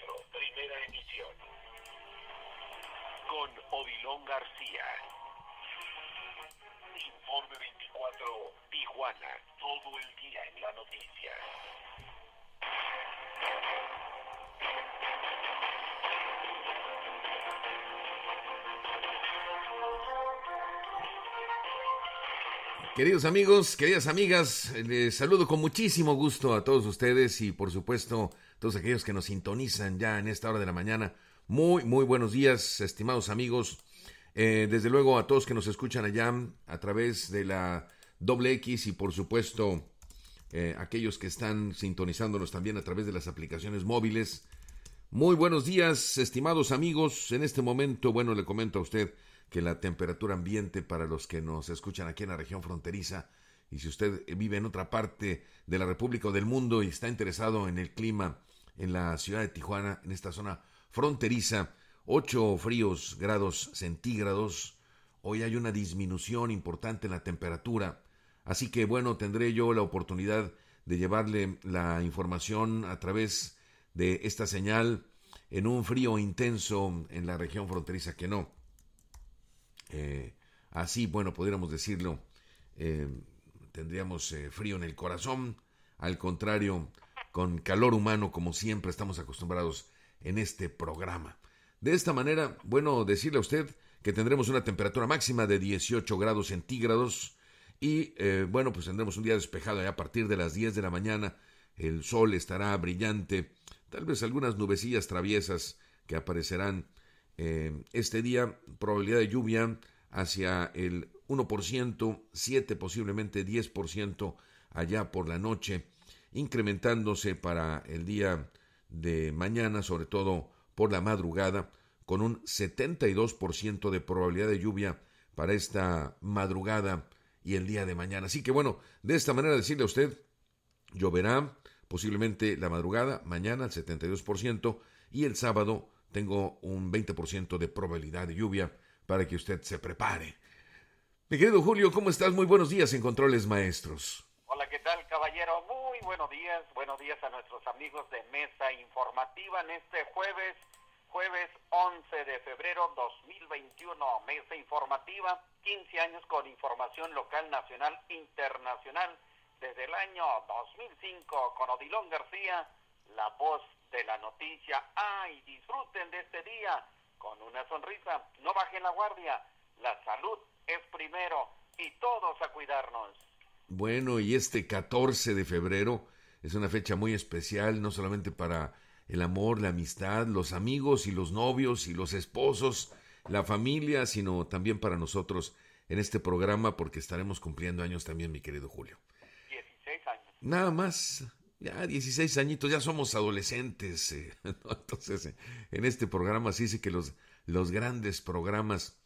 24, primera emisión. Con Odilón García. Informe 24, Tijuana, todo el día en la noticia. Queridos amigos, queridas amigas, les saludo con muchísimo gusto a todos ustedes y por supuesto todos aquellos que nos sintonizan ya en esta hora de la mañana. Muy, muy buenos días, estimados amigos. Eh, desde luego a todos que nos escuchan allá a través de la doble X y por supuesto eh, aquellos que están sintonizándonos también a través de las aplicaciones móviles. Muy buenos días, estimados amigos. En este momento, bueno, le comento a usted que la temperatura ambiente para los que nos escuchan aquí en la región fronteriza y si usted vive en otra parte de la República o del mundo y está interesado en el clima en la ciudad de Tijuana, en esta zona fronteriza, 8 fríos grados centígrados. Hoy hay una disminución importante en la temperatura. Así que bueno, tendré yo la oportunidad de llevarle la información a través de esta señal en un frío intenso en la región fronteriza que no. Eh, así, bueno, pudiéramos decirlo, eh, tendríamos eh, frío en el corazón, al contrario, con calor humano como siempre estamos acostumbrados en este programa. De esta manera, bueno, decirle a usted que tendremos una temperatura máxima de 18 grados centígrados y bueno, pues tendremos un día despejado a partir de las 10 de la mañana. El sol estará brillante, tal vez algunas nubecillas traviesas que aparecerán este día, probabilidad de lluvia hacia el 1%, 7 posiblemente 10% allá por la noche, incrementándose para el día de mañana, sobre todo por la madrugada, con un 72% de probabilidad de lluvia para esta madrugada y el día de mañana. Así que bueno, de esta manera decirle a usted, lloverá posiblemente la madrugada, mañana el 72% y el sábado tengo un 20% de probabilidad de lluvia para que usted se prepare. Mi querido Julio, ¿cómo estás? Muy buenos días en Controles Maestros. Hola, ¿qué tal, caballero? Muy buenos días. Buenos días a nuestros amigos de Mesa Informativa en este jueves, jueves 11 de febrero 2021. Mesa Informativa, 15 años con información local, nacional, internacional. Desde el año 2005, con Odilón García, la voz de la noticia. ¡Ay, disfruten de este día! Con una sonrisa, no bajen la guardia. La salud es primero y todos a cuidarnos. Bueno, y este 14 de febrero es una fecha muy especial, no solamente para el amor, la amistad, los amigos y los novios y los esposos, la familia, sino también para nosotros en este programa porque estaremos cumpliendo años también, mi querido Julio. 16 años. Nada más, ya 16 añitos, ya somos adolescentes. Eh, Entonces, eh, en este programa sí dice que los, los grandes programas,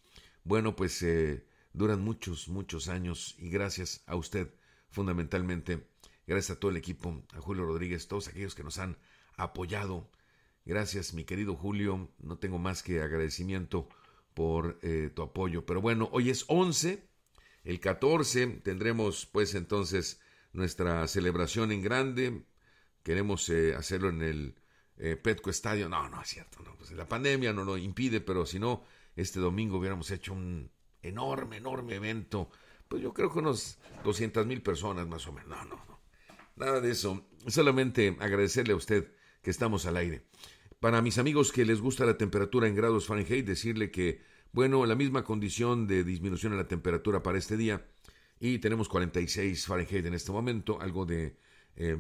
bueno, pues eh, duran muchos, muchos años y gracias a usted, fundamentalmente, gracias a todo el equipo, a Julio Rodríguez, todos aquellos que nos han apoyado. Gracias, mi querido Julio, no tengo más que agradecimiento por tu apoyo. Pero bueno, hoy es 11, el 14 tendremos pues entonces nuestra celebración en grande. Queremos eh, hacerlo en el eh, Petco Estadio. No, no es cierto. No, pues la pandemia no lo impide, pero si no, este domingo hubiéramos hecho un enorme, enorme evento. Pues yo creo que unos 200 mil personas más o menos. No, no, no. Nada de eso. Solamente agradecerle a usted que estamos al aire. Para mis amigos que les gusta la temperatura en grados Fahrenheit, decirle que, bueno, la misma condición de disminución en la temperatura para este día y tenemos 46 Fahrenheit en este momento, algo de eh,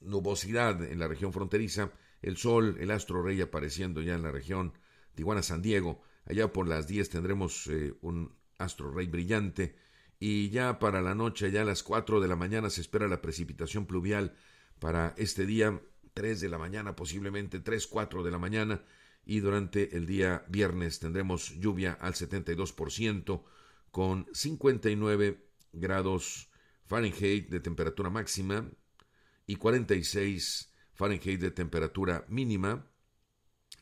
nubosidad en la región fronteriza, el sol, el astro rey apareciendo ya en la región Tijuana-San Diego, allá por las 10 tendremos eh, un astro rey brillante y ya para la noche, ya a las 4 de la mañana se espera la precipitación pluvial para este día, 3 de la mañana posiblemente, 3, 4 de la mañana y durante el día viernes tendremos lluvia al 72% con 59 grados Fahrenheit de temperatura máxima y 46 Fahrenheit de temperatura mínima.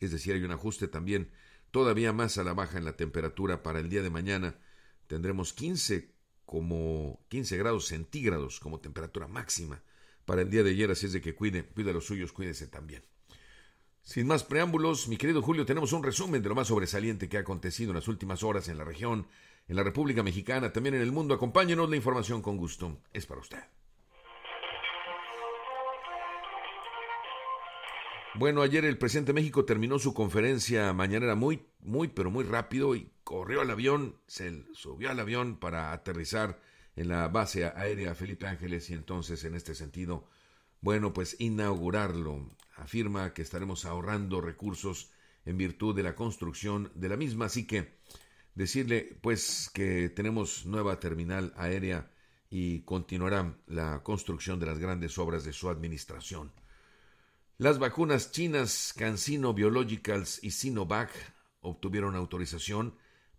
Es decir, hay un ajuste también todavía más a la baja en la temperatura para el día de mañana. Tendremos 15 como 15 grados centígrados como temperatura máxima para el día de ayer, así es de que cuide, cuide a los suyos, cuídese también. Sin más preámbulos, mi querido Julio, tenemos un resumen de lo más sobresaliente que ha acontecido en las últimas horas en la región, en la República Mexicana, también en el mundo. Acompáñenos la información con gusto. Es para usted. Bueno, ayer el presidente de México terminó su conferencia mañanera muy, muy, pero muy rápido y corrió al avión, se subió al avión para aterrizar en la base aérea Felipe Ángeles y entonces en este sentido, bueno, pues inaugurarlo afirma que estaremos ahorrando recursos en virtud de la construcción de la misma, así que decirle pues que tenemos nueva terminal aérea y continuará la construcción de las grandes obras de su administración. Las vacunas chinas CanSino Biologicals y Sinovac obtuvieron autorización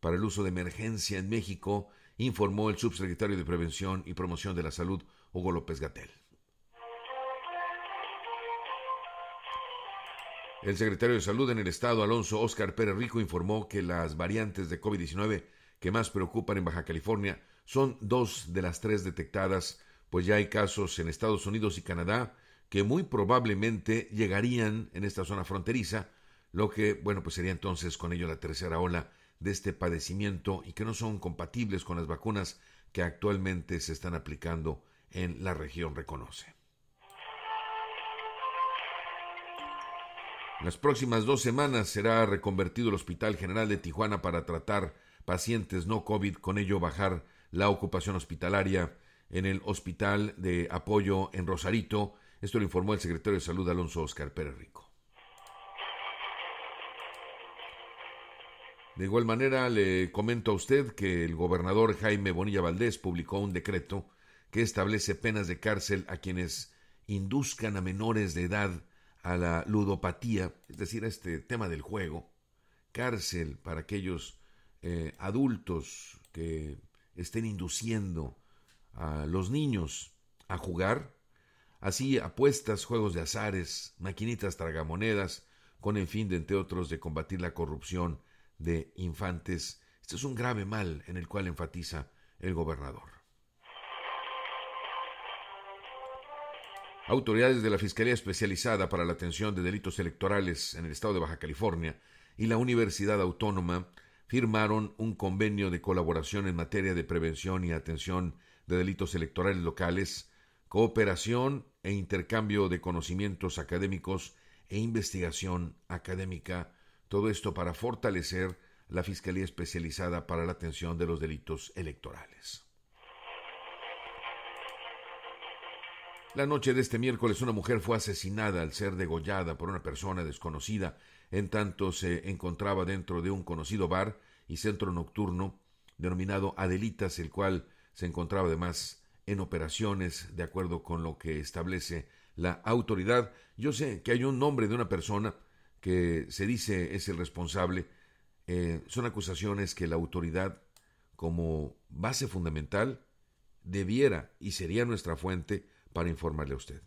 para el uso de emergencia en México, informó el subsecretario de Prevención y Promoción de la Salud, Hugo López Gatel. El secretario de Salud en el Estado, Alonso Oscar Pérez Rico, informó que las variantes de COVID-19 que más preocupan en Baja California son dos de las tres detectadas, pues ya hay casos en Estados Unidos y Canadá que muy probablemente llegarían en esta zona fronteriza, lo que, bueno, pues sería entonces con ello la tercera ola de este padecimiento y que no son compatibles con las vacunas que actualmente se están aplicando en la región, reconoce. En las próximas dos semanas será reconvertido el Hospital General de Tijuana para tratar pacientes no COVID, con ello bajar la ocupación hospitalaria en el Hospital de Apoyo en Rosarito. Esto lo informó el secretario de Salud Alonso Oscar Pérez Rico. De igual manera, le comento a usted que el gobernador Jaime Bonilla Valdés publicó un decreto que establece penas de cárcel a quienes induzcan a menores de edad a la ludopatía, es decir, a este tema del juego, cárcel para aquellos eh, adultos que estén induciendo a los niños a jugar, así apuestas, juegos de azares, maquinitas tragamonedas, con el fin de, entre otros, de combatir la corrupción de infantes. Este es un grave mal en el cual enfatiza el gobernador. Autoridades de la Fiscalía Especializada para la Atención de Delitos Electorales en el estado de Baja California y la Universidad Autónoma firmaron un convenio de colaboración en materia de prevención y atención de delitos electorales locales, cooperación e intercambio de conocimientos académicos e investigación académica, todo esto para fortalecer la Fiscalía Especializada para la Atención de los Delitos Electorales. La noche de este miércoles una mujer fue asesinada al ser degollada por una persona desconocida, en tanto se encontraba dentro de un conocido bar y centro nocturno denominado Adelitas, el cual se encontraba además en operaciones de acuerdo con lo que establece la autoridad. Yo sé que hay un nombre de una persona que se dice es el responsable. Eh, son acusaciones que la autoridad, como base fundamental, debiera y sería nuestra fuente para informarle a usted.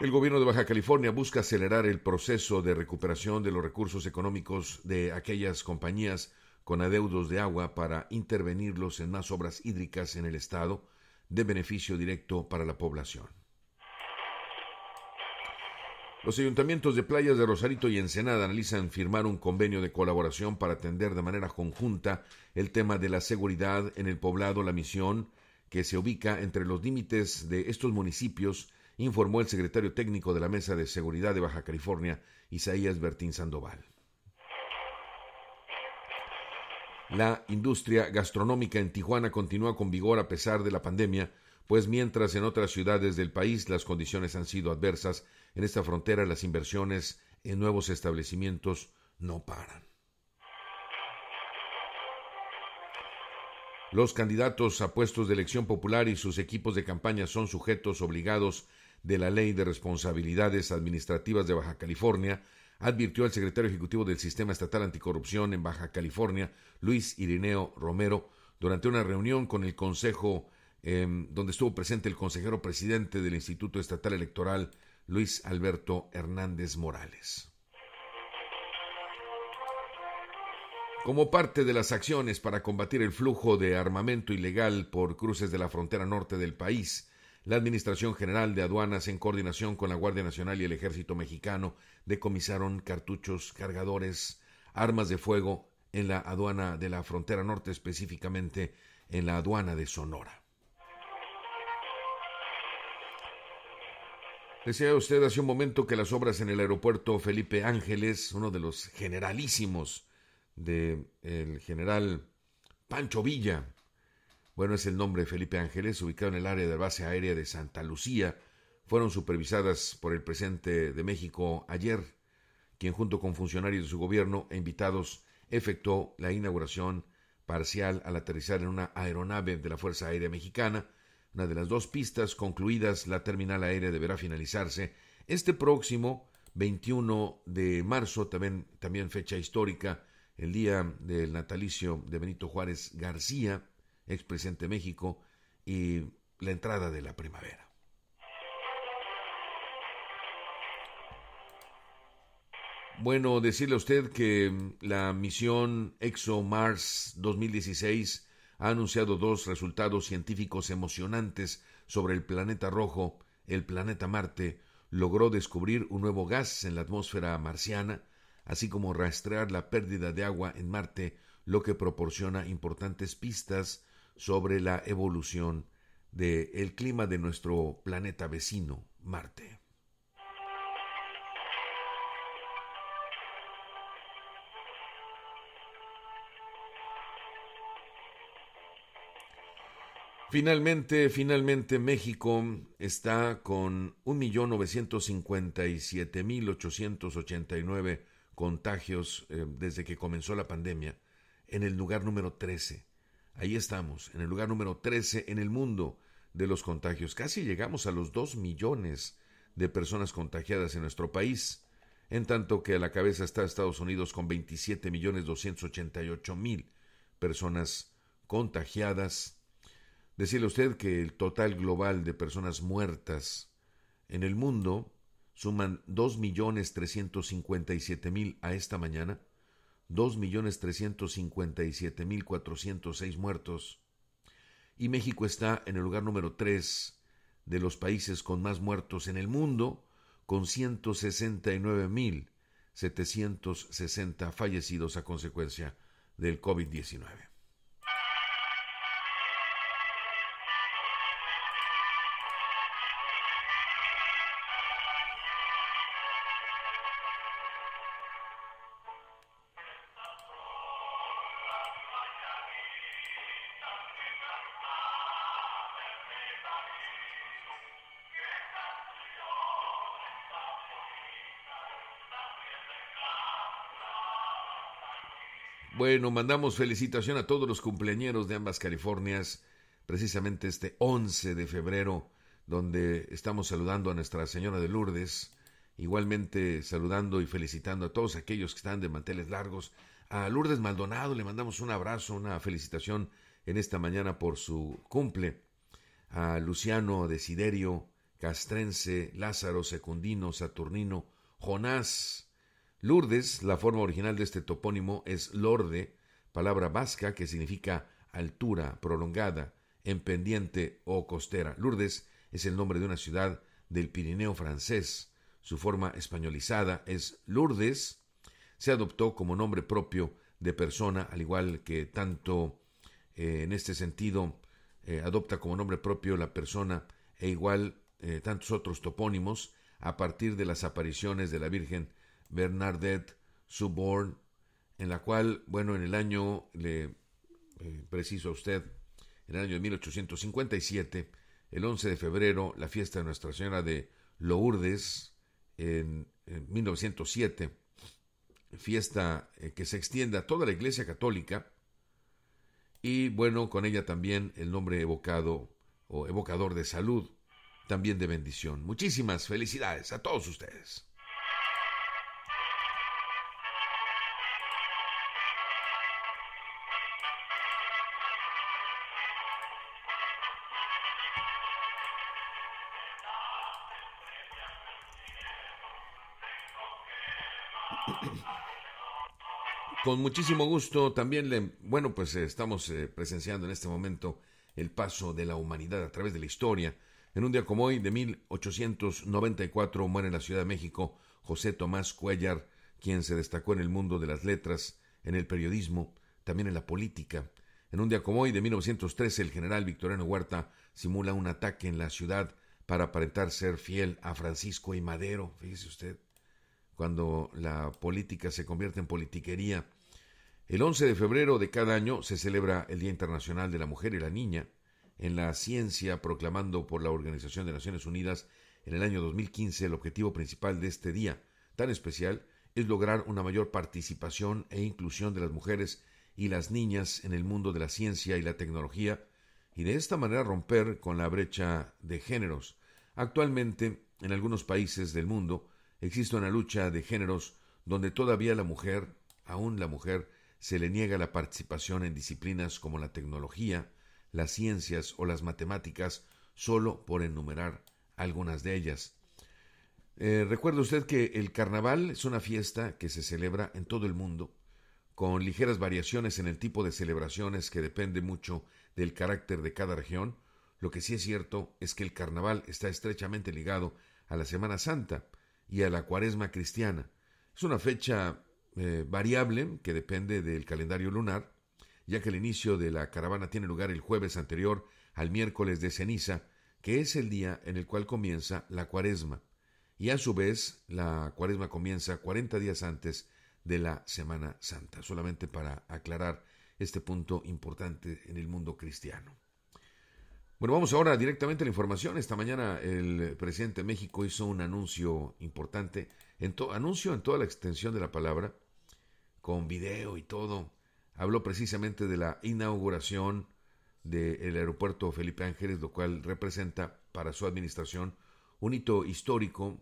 El gobierno de Baja California busca acelerar el proceso de recuperación de los recursos económicos de aquellas compañías con adeudos de agua para intervenirlos en más obras hídricas en el estado de beneficio directo para la población. Los ayuntamientos de playas de Rosarito y Ensenada analizan firmar un convenio de colaboración para atender de manera conjunta el tema de la seguridad en el poblado La Misión, que se ubica entre los límites de estos municipios, informó el secretario técnico de la Mesa de Seguridad de Baja California, Isaías Bertín Sandoval. La industria gastronómica en Tijuana continúa con vigor a pesar de la pandemia, pues mientras en otras ciudades del país las condiciones han sido adversas, en esta frontera las inversiones en nuevos establecimientos no paran. Los candidatos a puestos de elección popular y sus equipos de campaña son sujetos obligados de la Ley de Responsabilidades Administrativas de Baja California, advirtió el secretario ejecutivo del Sistema Estatal Anticorrupción en Baja California, Luis Irineo Romero, durante una reunión con el Consejo Em, donde estuvo presente el consejero presidente del Instituto Estatal Electoral, Luis Alberto Hernández Morales. Como parte de las acciones para combatir el flujo de armamento ilegal por cruces de la frontera norte del país, la Administración General de Aduanas, en coordinación con la Guardia Nacional y el Ejército Mexicano, decomisaron cartuchos, cargadores, armas de fuego en la aduana de la frontera norte, específicamente en la aduana de Sonora. Decía usted hace un momento que las obras en el aeropuerto Felipe Ángeles, uno de los generalísimos del general Pancho Villa, bueno, es el nombre Felipe Ángeles, ubicado en el área de base aérea de Santa Lucía, fueron supervisadas por el presidente de México ayer, quien junto con funcionarios de su gobierno e invitados efectuó la inauguración parcial al aterrizar en una aeronave de la Fuerza Aérea Mexicana. Una de las dos pistas concluidas, la terminal aérea deberá finalizarse este próximo 21 de marzo, también, fecha histórica, el día del natalicio de Benito Juárez García, expresidente de México, y la entrada de la primavera. Bueno, decirle a usted que la misión ExoMars 2016 ha anunciado dos resultados científicos emocionantes sobre el planeta rojo. El planeta Marte logró descubrir un nuevo gas en la atmósfera marciana, así como rastrear la pérdida de agua en Marte, lo que proporciona importantes pistas sobre la evolución del clima de nuestro planeta vecino, Marte. Finalmente, finalmente México está con 1.957.889 contagios eh, desde que comenzó la pandemia, en el lugar número 13. Ahí estamos, en el lugar número 13 en el mundo de los contagios. Casi llegamos a los 2 millones de personas contagiadas en nuestro país, en tanto que a la cabeza está Estados Unidos con 27.288.000 personas contagiadas Decirle a usted que el total global de personas muertas en el mundo suman 2.357.000 a esta mañana, 2.357.406 muertos, y México está en el lugar número 3 de los países con más muertos en el mundo, con 169.760 fallecidos a consecuencia del COVID-19. Bueno, mandamos felicitación a todos los cumpleañeros de ambas Californias, precisamente este 11 de febrero, donde estamos saludando a Nuestra Señora de Lourdes, igualmente saludando y felicitando a todos aquellos que están de manteles largos. A Lourdes Maldonado le mandamos un abrazo, una felicitación en esta mañana por su cumple. A Luciano Desiderio, Castrense, Lázaro Secundino, Saturnino, Jonás, Lourdes, la forma original de este topónimo es lorde, palabra vasca que significa altura, prolongada, en pendiente o costera. Lourdes es el nombre de una ciudad del Pirineo francés. Su forma españolizada es Lourdes. Se adoptó como nombre propio de persona, al igual que tanto eh, en este sentido eh, adopta como nombre propio la persona e igual eh, tantos otros topónimos a partir de las apariciones de la Virgen Bernadette Suborn, en la cual, bueno, en el año, le eh, preciso a usted, en el año de 1857, el 11 de febrero, la fiesta de Nuestra Señora de Lourdes, en, 1907, fiesta eh, que se extiende a toda la Iglesia Católica, y bueno, con ella también el nombre evocado o evocador de salud, también de bendición. Muchísimas felicidades a todos ustedes. Con muchísimo gusto también le, bueno, pues eh, estamos eh, presenciando en este momento el paso de la humanidad a través de la historia. En un día como hoy, de 1894, muere en la Ciudad de México José Tomás Cuellar, quien se destacó en el mundo de las letras, en el periodismo, también en la política. En un día como hoy, de 1913, el general Victoriano Huerta simula un ataque en la ciudad para aparentar ser fiel a Francisco y Madero. Fíjese usted, cuando la política se convierte en politiquería. El 11 de febrero de cada año se celebra el Día Internacional de la Mujer y la Niña en la ciencia, proclamando por la Organización de Naciones Unidas en el año 2015 el objetivo principal de este día tan especial es lograr una mayor participación e inclusión de las mujeres y las niñas en el mundo de la ciencia y la tecnología y de esta manera romper con la brecha de géneros. Actualmente, en algunos países del mundo, existe una lucha de géneros donde todavía la mujer, aún la mujer, se le niega la participación en disciplinas como la tecnología, las ciencias o las matemáticas, solo por enumerar algunas de ellas. Eh, recuerde usted que el carnaval es una fiesta que se celebra en todo el mundo, con ligeras variaciones en el tipo de celebraciones que depende mucho del carácter de cada región. Lo que sí es cierto es que el carnaval está estrechamente ligado a la Semana Santa y a la Cuaresma cristiana. Es una fecha eh, variable que depende del calendario lunar, ya que el inicio de la caravana tiene lugar el jueves anterior al miércoles de ceniza, que es el día en el cual comienza la cuaresma, y a su vez la cuaresma comienza 40 días antes de la Semana Santa, solamente para aclarar este punto importante en el mundo cristiano. Bueno, vamos ahora directamente a la información. Esta mañana el presidente de México hizo un anuncio importante, en anuncio en toda la extensión de la palabra, con video y todo, habló precisamente de la inauguración del aeropuerto Felipe Ángeles, lo cual representa para su administración un hito histórico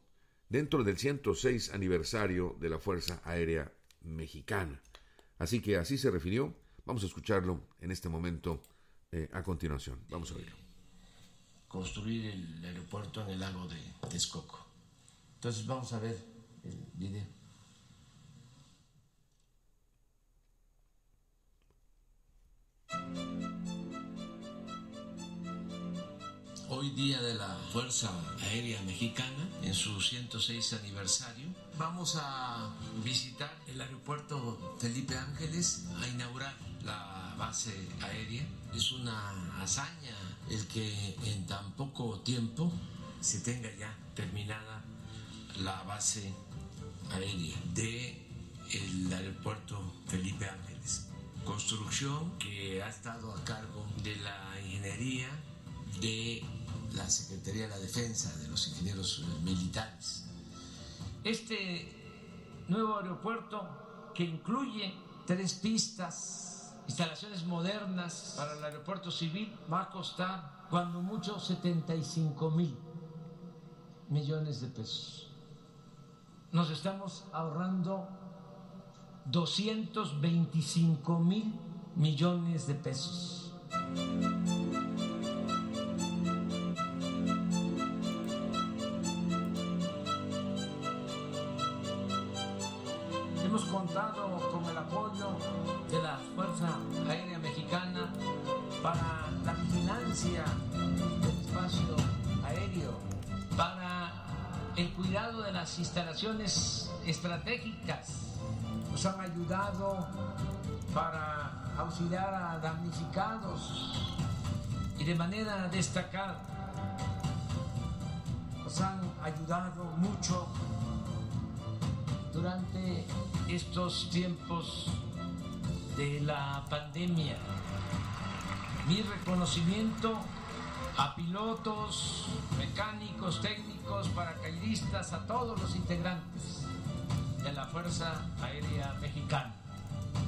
dentro del 106 aniversario de la Fuerza Aérea Mexicana. Así que así se refirió. Vamos a escucharlo en este momento eh, a continuación. Vamos a verlo. Construir el aeropuerto en el lago de Texcoco. Entonces vamos a ver el video. Hoy día de la Fuerza Aérea Mexicana, en su 106 aniversario, vamos a visitar el aeropuerto Felipe Ángeles, a inaugurar la base aérea. Es una hazaña el que en tan poco tiempo se tenga ya terminada la base aérea de el aeropuerto Felipe Ángeles. Construcción que ha estado a cargo de la ingeniería de la Secretaría de la Defensa, de los ingenieros eh, militares. Este nuevo aeropuerto que incluye tres pistas, instalaciones modernas para el aeropuerto civil, va a costar cuando mucho 75 mil millones de pesos. Nos estamos ahorrando 225 mil millones de pesos. Estratégicas. Nos han ayudado para auxiliar a damnificados y de manera destacada nos han ayudado mucho durante estos tiempos de la pandemia. Mi reconocimiento a pilotos, mecánicos, técnicos, paracaidistas, a todos los integrantes de la Fuerza Aérea Mexicana.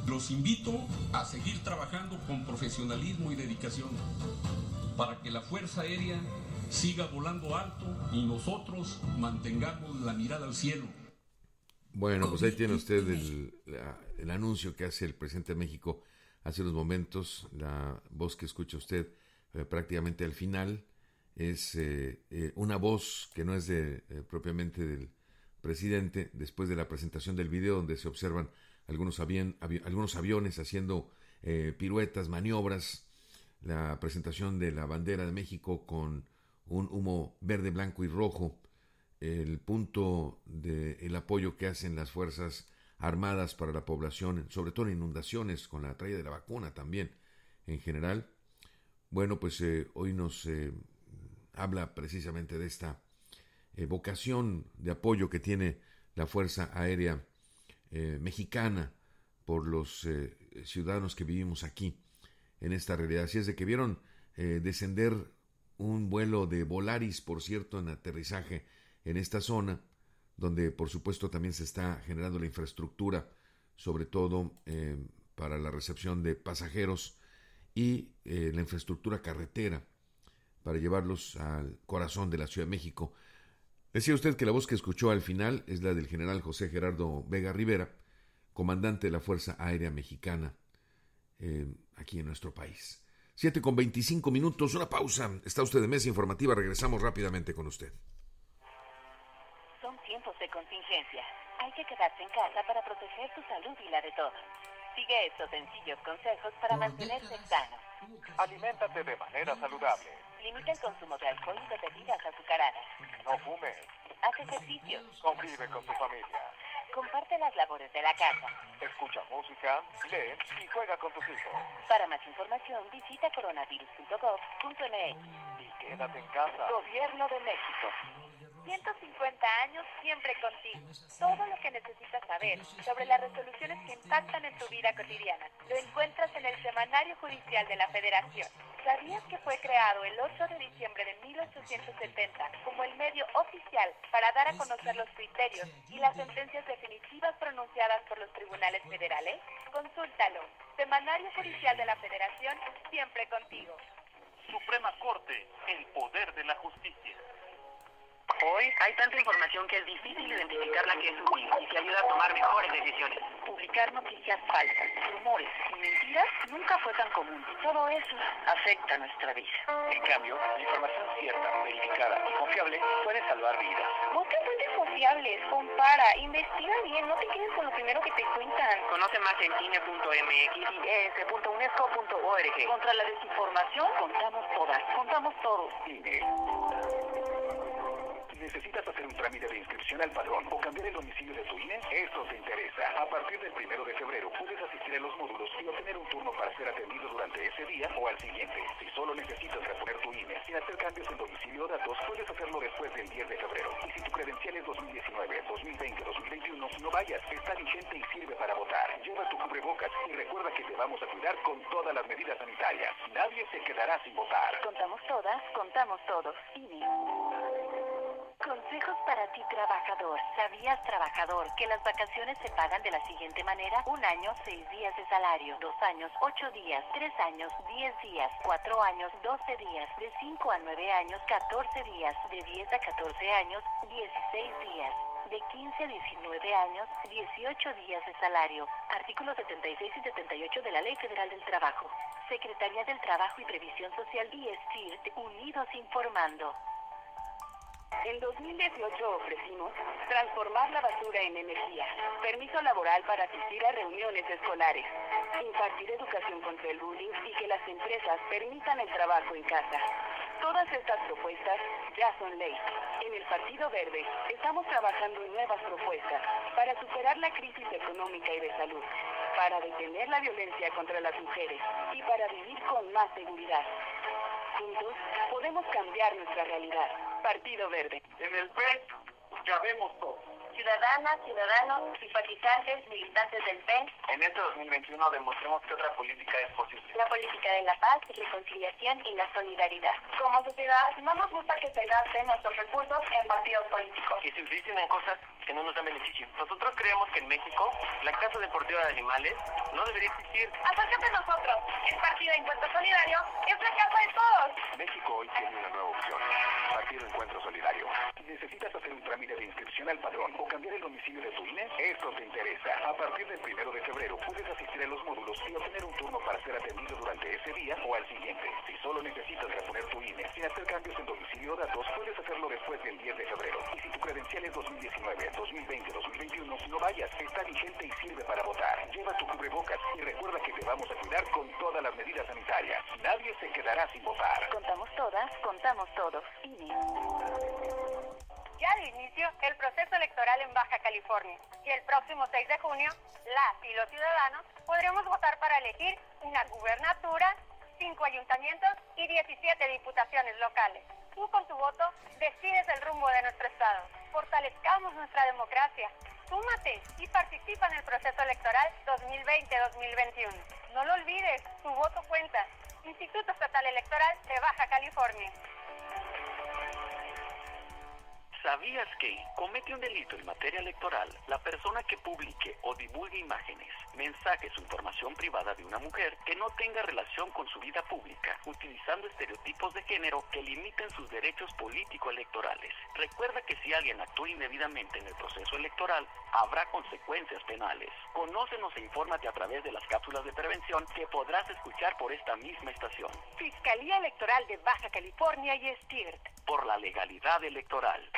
Los invito a seguir trabajando con profesionalismo y dedicación para que la Fuerza Aérea siga volando alto y nosotros mantengamos la mirada al cielo bueno, pues ahí tiene usted el, anuncio que hace el presidente de México hace unos momentos. La voz que escucha usted eh, prácticamente al final es eh, eh, una voz que no es de propiamente del presidente después de la presentación del video donde se observan algunos, algunos aviones haciendo piruetas, maniobras, la presentación de la bandera de México con un humo verde, blanco y rojo, el punto del el apoyo que hacen las Fuerzas Armadas para la población, sobre todo en inundaciones, con la traída de la vacuna también en general. Bueno, pues eh, hoy nos eh, habla precisamente de esta eh, vocación de apoyo que tiene la Fuerza Aérea Mexicana por los ciudadanos que vivimos aquí en esta realidad. Así es de que vieron descender un vuelo de Volaris, por cierto, en aterrizaje en esta zona, donde por supuesto también se está generando la infraestructura, sobre todo para la recepción de pasajeros y eh, la infraestructura carretera para llevarlos al corazón de la Ciudad de México. Decía usted que la voz que escuchó al final es la del general José Gerardo Vega Rivera, comandante de la Fuerza Aérea Mexicana eh, aquí en nuestro país. 7 con 25 minutos, una pausa. Está usted de mesa informativa, regresamos rápidamente con usted. Son tiempos de contingencia. Hay que quedarse en casa para proteger tu salud y la de todos. Sigue estos sencillos consejos para mantenerte sano. Aliméntate de manera saludable. Limita el consumo de alcohol y de bebidas azucaradas. No fumes. Haz ejercicio. Convive con tu familia. Comparte las labores de la casa. Escucha música, lee y juega con tus hijos. Para más información visita coronavirus.gov.mx. Y quédate en casa. Gobierno de México. 150 años siempre contigo. Todo lo que necesitas saber sobre las resoluciones que impactan en tu vida cotidiana lo encuentras en el Semanario Judicial de la Federación. ¿Sabías que fue creado el 8 de diciembre de 1870 como el medio oficial para dar a conocer los criterios y las sentencias definitivas pronunciadas por los tribunales federales? Consúltalo. Semanario Judicial de la Federación siempre contigo. Suprema Corte, el poder de la justicia. Hoy hay tanta información que es difícil identificar la que es útil y que ayuda a tomar mejores decisiones. Publicar noticias falsas, rumores y mentiras nunca fue tan común. Todo eso afecta nuestra vida. En cambio, la información cierta, verificada y confiable puede salvar vidas. Busca fuentes confiables, compara, investiga bien, no te quedes con lo primero que te cuentan. Conoce más en cine.mx y es.unesco.org. Contra la desinformación contamos todas, contamos todos. INE. ¿Necesitas hacer un trámite de inscripción al padrón o cambiar el domicilio de tu INE? Esto te interesa. A partir del primero de febrero puedes asistir a los módulos y obtener un turno para ser atendido durante ese día o al siguiente. Si solo necesitas reponer tu INE sin hacer cambios en domicilio o datos, puedes hacerlo después del 10 de febrero. Y si tu credencial es 2019, 2020, 2021, no vayas, está vigente y sirve para votar. Lleva tu cubrebocas y recuerda que te vamos a cuidar con todas las medidas sanitarias. Nadie se quedará sin votar. Contamos todas, contamos todos. INE. Consejos para ti, trabajador. ¿Sabías, trabajador, que las vacaciones se pagan de la siguiente manera? Un año, seis días de salario. Dos años, ocho días. Tres años, diez días. Cuatro años, doce días. De cinco a nueve años, catorce días. De diez a catorce años, dieciséis días. De 15 a 19 años, 18 días de salario. Artículos 76 y 78 de la Ley Federal del Trabajo. Secretaría del Trabajo y Previsión Social y STIRT, unidos informando. En 2018 ofrecimos transformar la basura en energía, permiso laboral para asistir a reuniones escolares, impartir educación contra el bullying y que las empresas permitan el trabajo en casa. Todas estas propuestas ya son ley. En el Partido Verde estamos trabajando en nuevas propuestas para superar la crisis económica y de salud, para detener la violencia contra las mujeres y para vivir con más seguridad. Juntos podemos cambiar nuestra realidad. Partido Verde. En el PEN ya vemos todo. Ciudadanas, ciudadanos, simpatizantes, militantes del PEN, En este 2021 demostremos que otra política es posible. la política de la paz, reconciliación y la solidaridad. Como sociedad, no nos gusta que se gasten nuestros recursos en partidos políticos. Que se utilicen en cosas que no nos dan beneficio. Nosotros creemos que en México la Casa Deportiva de Animales no debería existir. Acércate a nosotros. El Partido Encuentro Solidario es la casa de todos. México hoy tiene una nueva opción. Partido Encuentro Solidario. ¿Necesitas hacer un trámite de inscripción al padrón o cambiar el domicilio de tu INE? Esto te interesa. A partir del primero de febrero puedes asistir a los módulos y obtener un turno para ser atendido durante ese día o al siguiente. Si solo necesitas reponer tu INE sin hacer cambios en domicilio o datos, puedes hacerlo después del 10 de febrero. Y si tu credencial es 2019, 2020, 2021, no vayas, está vigente y sirve para votar. Lleva tu cubrebocas y recuerda que te vamos a cuidar con todas las medidas sanitarias. Nadie se quedará sin votar. Contamos todas, contamos todos. INE. De inicio el proceso electoral en Baja California y el próximo 6 de junio las y los ciudadanos podremos votar para elegir una gubernatura, cinco ayuntamientos y 17 diputaciones locales. Tú con tu voto decides el rumbo de nuestro Estado. Fortalezcamos nuestra democracia. Súmate y participa en el proceso electoral 2020-2021. No lo olvides, tu voto cuenta. Instituto Estatal Electoral de Baja California. ¿Sabías que comete un delito en materia electoral la persona que publique o divulgue imágenes, mensajes o información privada de una mujer que no tenga relación con su vida pública, utilizando estereotipos de género que limiten sus derechos político-electorales? Recuerda que si alguien actúa indebidamente en el proceso electoral, habrá consecuencias penales. Conócenos e infórmate a través de las cápsulas de prevención que podrás escuchar por esta misma estación. Fiscalía Electoral de Baja California y STIRT. Por la legalidad electoral.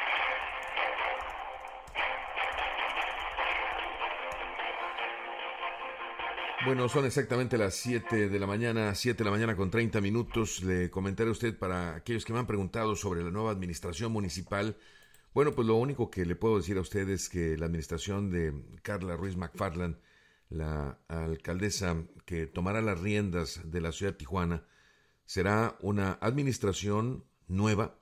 Bueno, son exactamente las 7 de la mañana, 7 de la mañana con 30 minutos. Le comentaré a usted para aquellos que me han preguntado sobre la nueva administración municipal. Bueno, pues lo único que le puedo decir a usted es que la administración de Carla Ruiz McFarland, la alcaldesa que tomará las riendas de la ciudad de Tijuana, será una administración nueva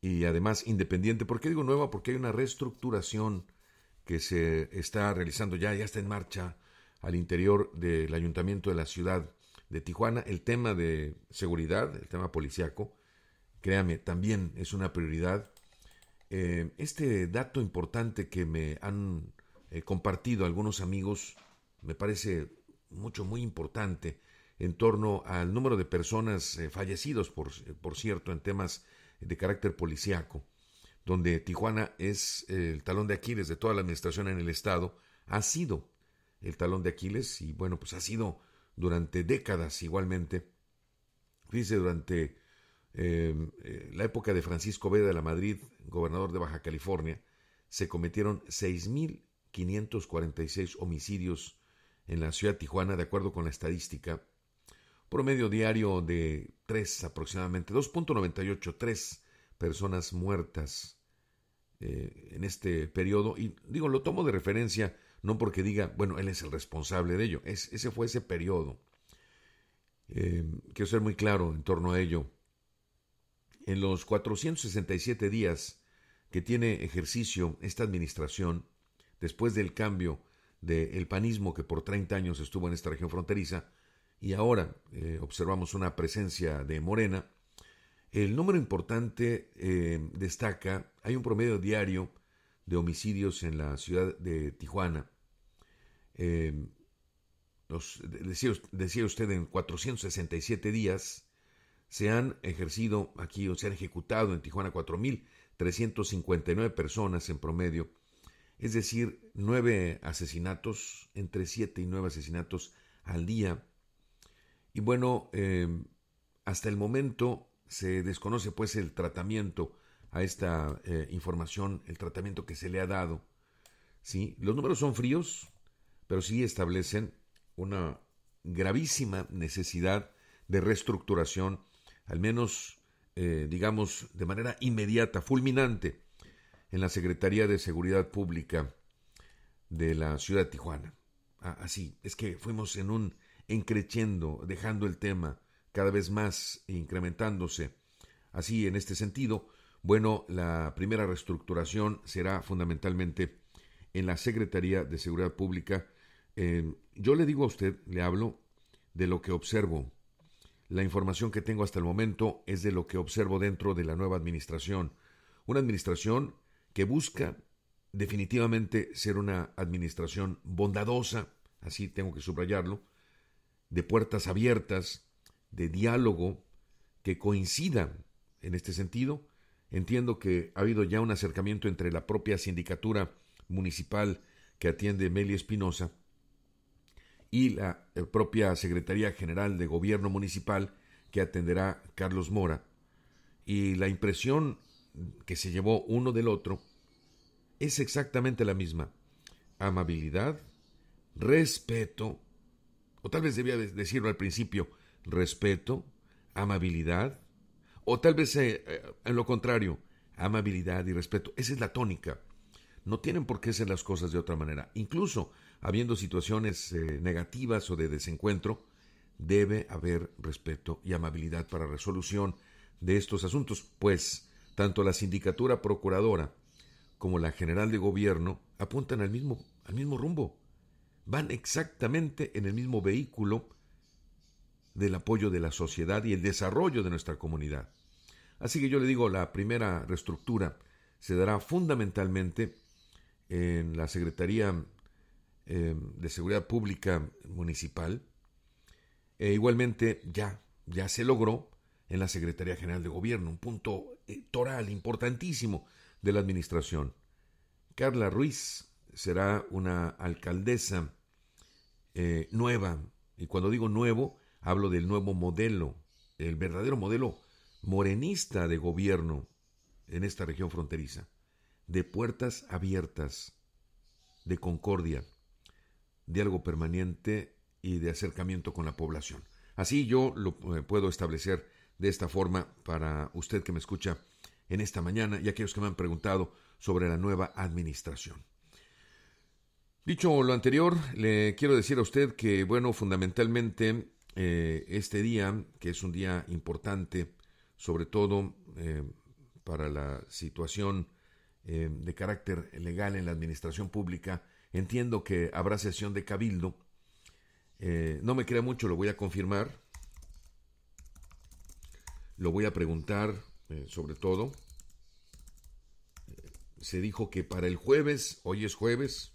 y además independiente. ¿Por qué digo nueva? Porque hay una reestructuración que se está realizando ya, ya está en marcha al interior del ayuntamiento de la ciudad de Tijuana. El tema de seguridad, el tema policiaco, créame, también es una prioridad. Eh, este dato importante que me han eh, compartido algunos amigos me parece mucho, muy importante en torno al número de personas eh, fallecidos, por, por cierto, en temas de carácter policiaco, donde Tijuana es el talón de Aquiles de toda la administración en el estado, ha sido el talón de Aquiles y bueno, pues ha sido durante décadas igualmente. Fíjese, durante eh, eh, la época de Francisco Veda de la Madrid, gobernador de Baja California, se cometieron 6.546 homicidios en la ciudad de Tijuana, de acuerdo con la estadística. Promedio diario de 3 aproximadamente, 2.98, 3 personas muertas eh, en este periodo. Y digo, lo tomo de referencia no porque diga, bueno, él es el responsable de ello, es, ese fue ese periodo. Eh, quiero ser muy claro en torno a ello. En los 467 días que tiene ejercicio esta administración, después del cambio del panismo que por 30 años estuvo en esta región fronteriza, y ahora eh, observamos una presencia de Morena, el número importante eh, destaca, hay un promedio diario de homicidios en la ciudad de Tijuana. Eh, decía, decía, usted, en 467 días se han ejercido aquí o se han ejecutado en Tijuana 4.359 personas en promedio, es decir, nueve asesinatos, entre siete y nueve asesinatos al día. Y bueno, eh, hasta el momento se desconoce pues el tratamiento a esta eh, información, el tratamiento que se le ha dado. ¿sí? Los números son fríos, pero sí establecen una gravísima necesidad de reestructuración, al menos, eh, digamos, de manera inmediata, fulminante, en la Secretaría de Seguridad Pública de la ciudad de Tijuana. Ah, así, es que fuimos en un encrechendo, dejando el tema cada vez más incrementándose. Así, en este sentido, bueno, la primera reestructuración será fundamentalmente en la Secretaría de Seguridad Pública. Eh, yo le digo a usted, le hablo de lo que observo. La información que tengo hasta el momento es de lo que observo dentro de la nueva administración. Una administración que busca definitivamente ser una administración bondadosa, así tengo que subrayarlo, de puertas abiertas, de diálogo, que coincida en este sentido Entiendo que ha habido ya un acercamiento entre la propia sindicatura municipal que atiende Meli Espinosa y la eh, propia Secretaría General de Gobierno Municipal que atenderá Carlos Mora. Y la impresión que se llevó uno del otro es exactamente la misma. Amabilidad, respeto, o tal vez debía decirlo al principio, respeto, amabilidad, o tal vez eh, eh, en lo contrario, amabilidad y respeto. Esa es la tónica. No tienen por qué ser las cosas de otra manera. Incluso habiendo situaciones eh, negativas o de desencuentro, debe haber respeto y amabilidad para resolución de estos asuntos, pues tanto la sindicatura procuradora como la general de gobierno apuntan al mismo, al mismo rumbo. Van exactamente en el mismo vehículo del apoyo de la sociedad y el desarrollo de nuestra comunidad. Así que yo le digo, la primera reestructura se dará fundamentalmente en la Secretaría eh, de Seguridad Pública Municipal. E igualmente ya, ya se logró en la Secretaría General de Gobierno, un punto eh, toral importantísimo de la administración. Carla Ruiz será una alcaldesa eh, nueva, y cuando digo nuevo, hablo del nuevo modelo, el verdadero modelo morenista de gobierno en esta región fronteriza, de puertas abiertas, de concordia, diálogo permanente y de acercamiento con la población. Así yo lo eh, puedo establecer de esta forma para usted que me escucha en esta mañana y aquellos que me han preguntado sobre la nueva administración. Dicho lo anterior, le quiero decir a usted que, bueno, fundamentalmente eh, este día, que es un día importante, sobre todo eh, para la situación eh, de carácter legal en la administración pública, entiendo que habrá sesión de cabildo. no me crea mucho, lo voy a confirmar. Lo voy a preguntar sobre todo. se dijo que para el jueves, hoy es jueves,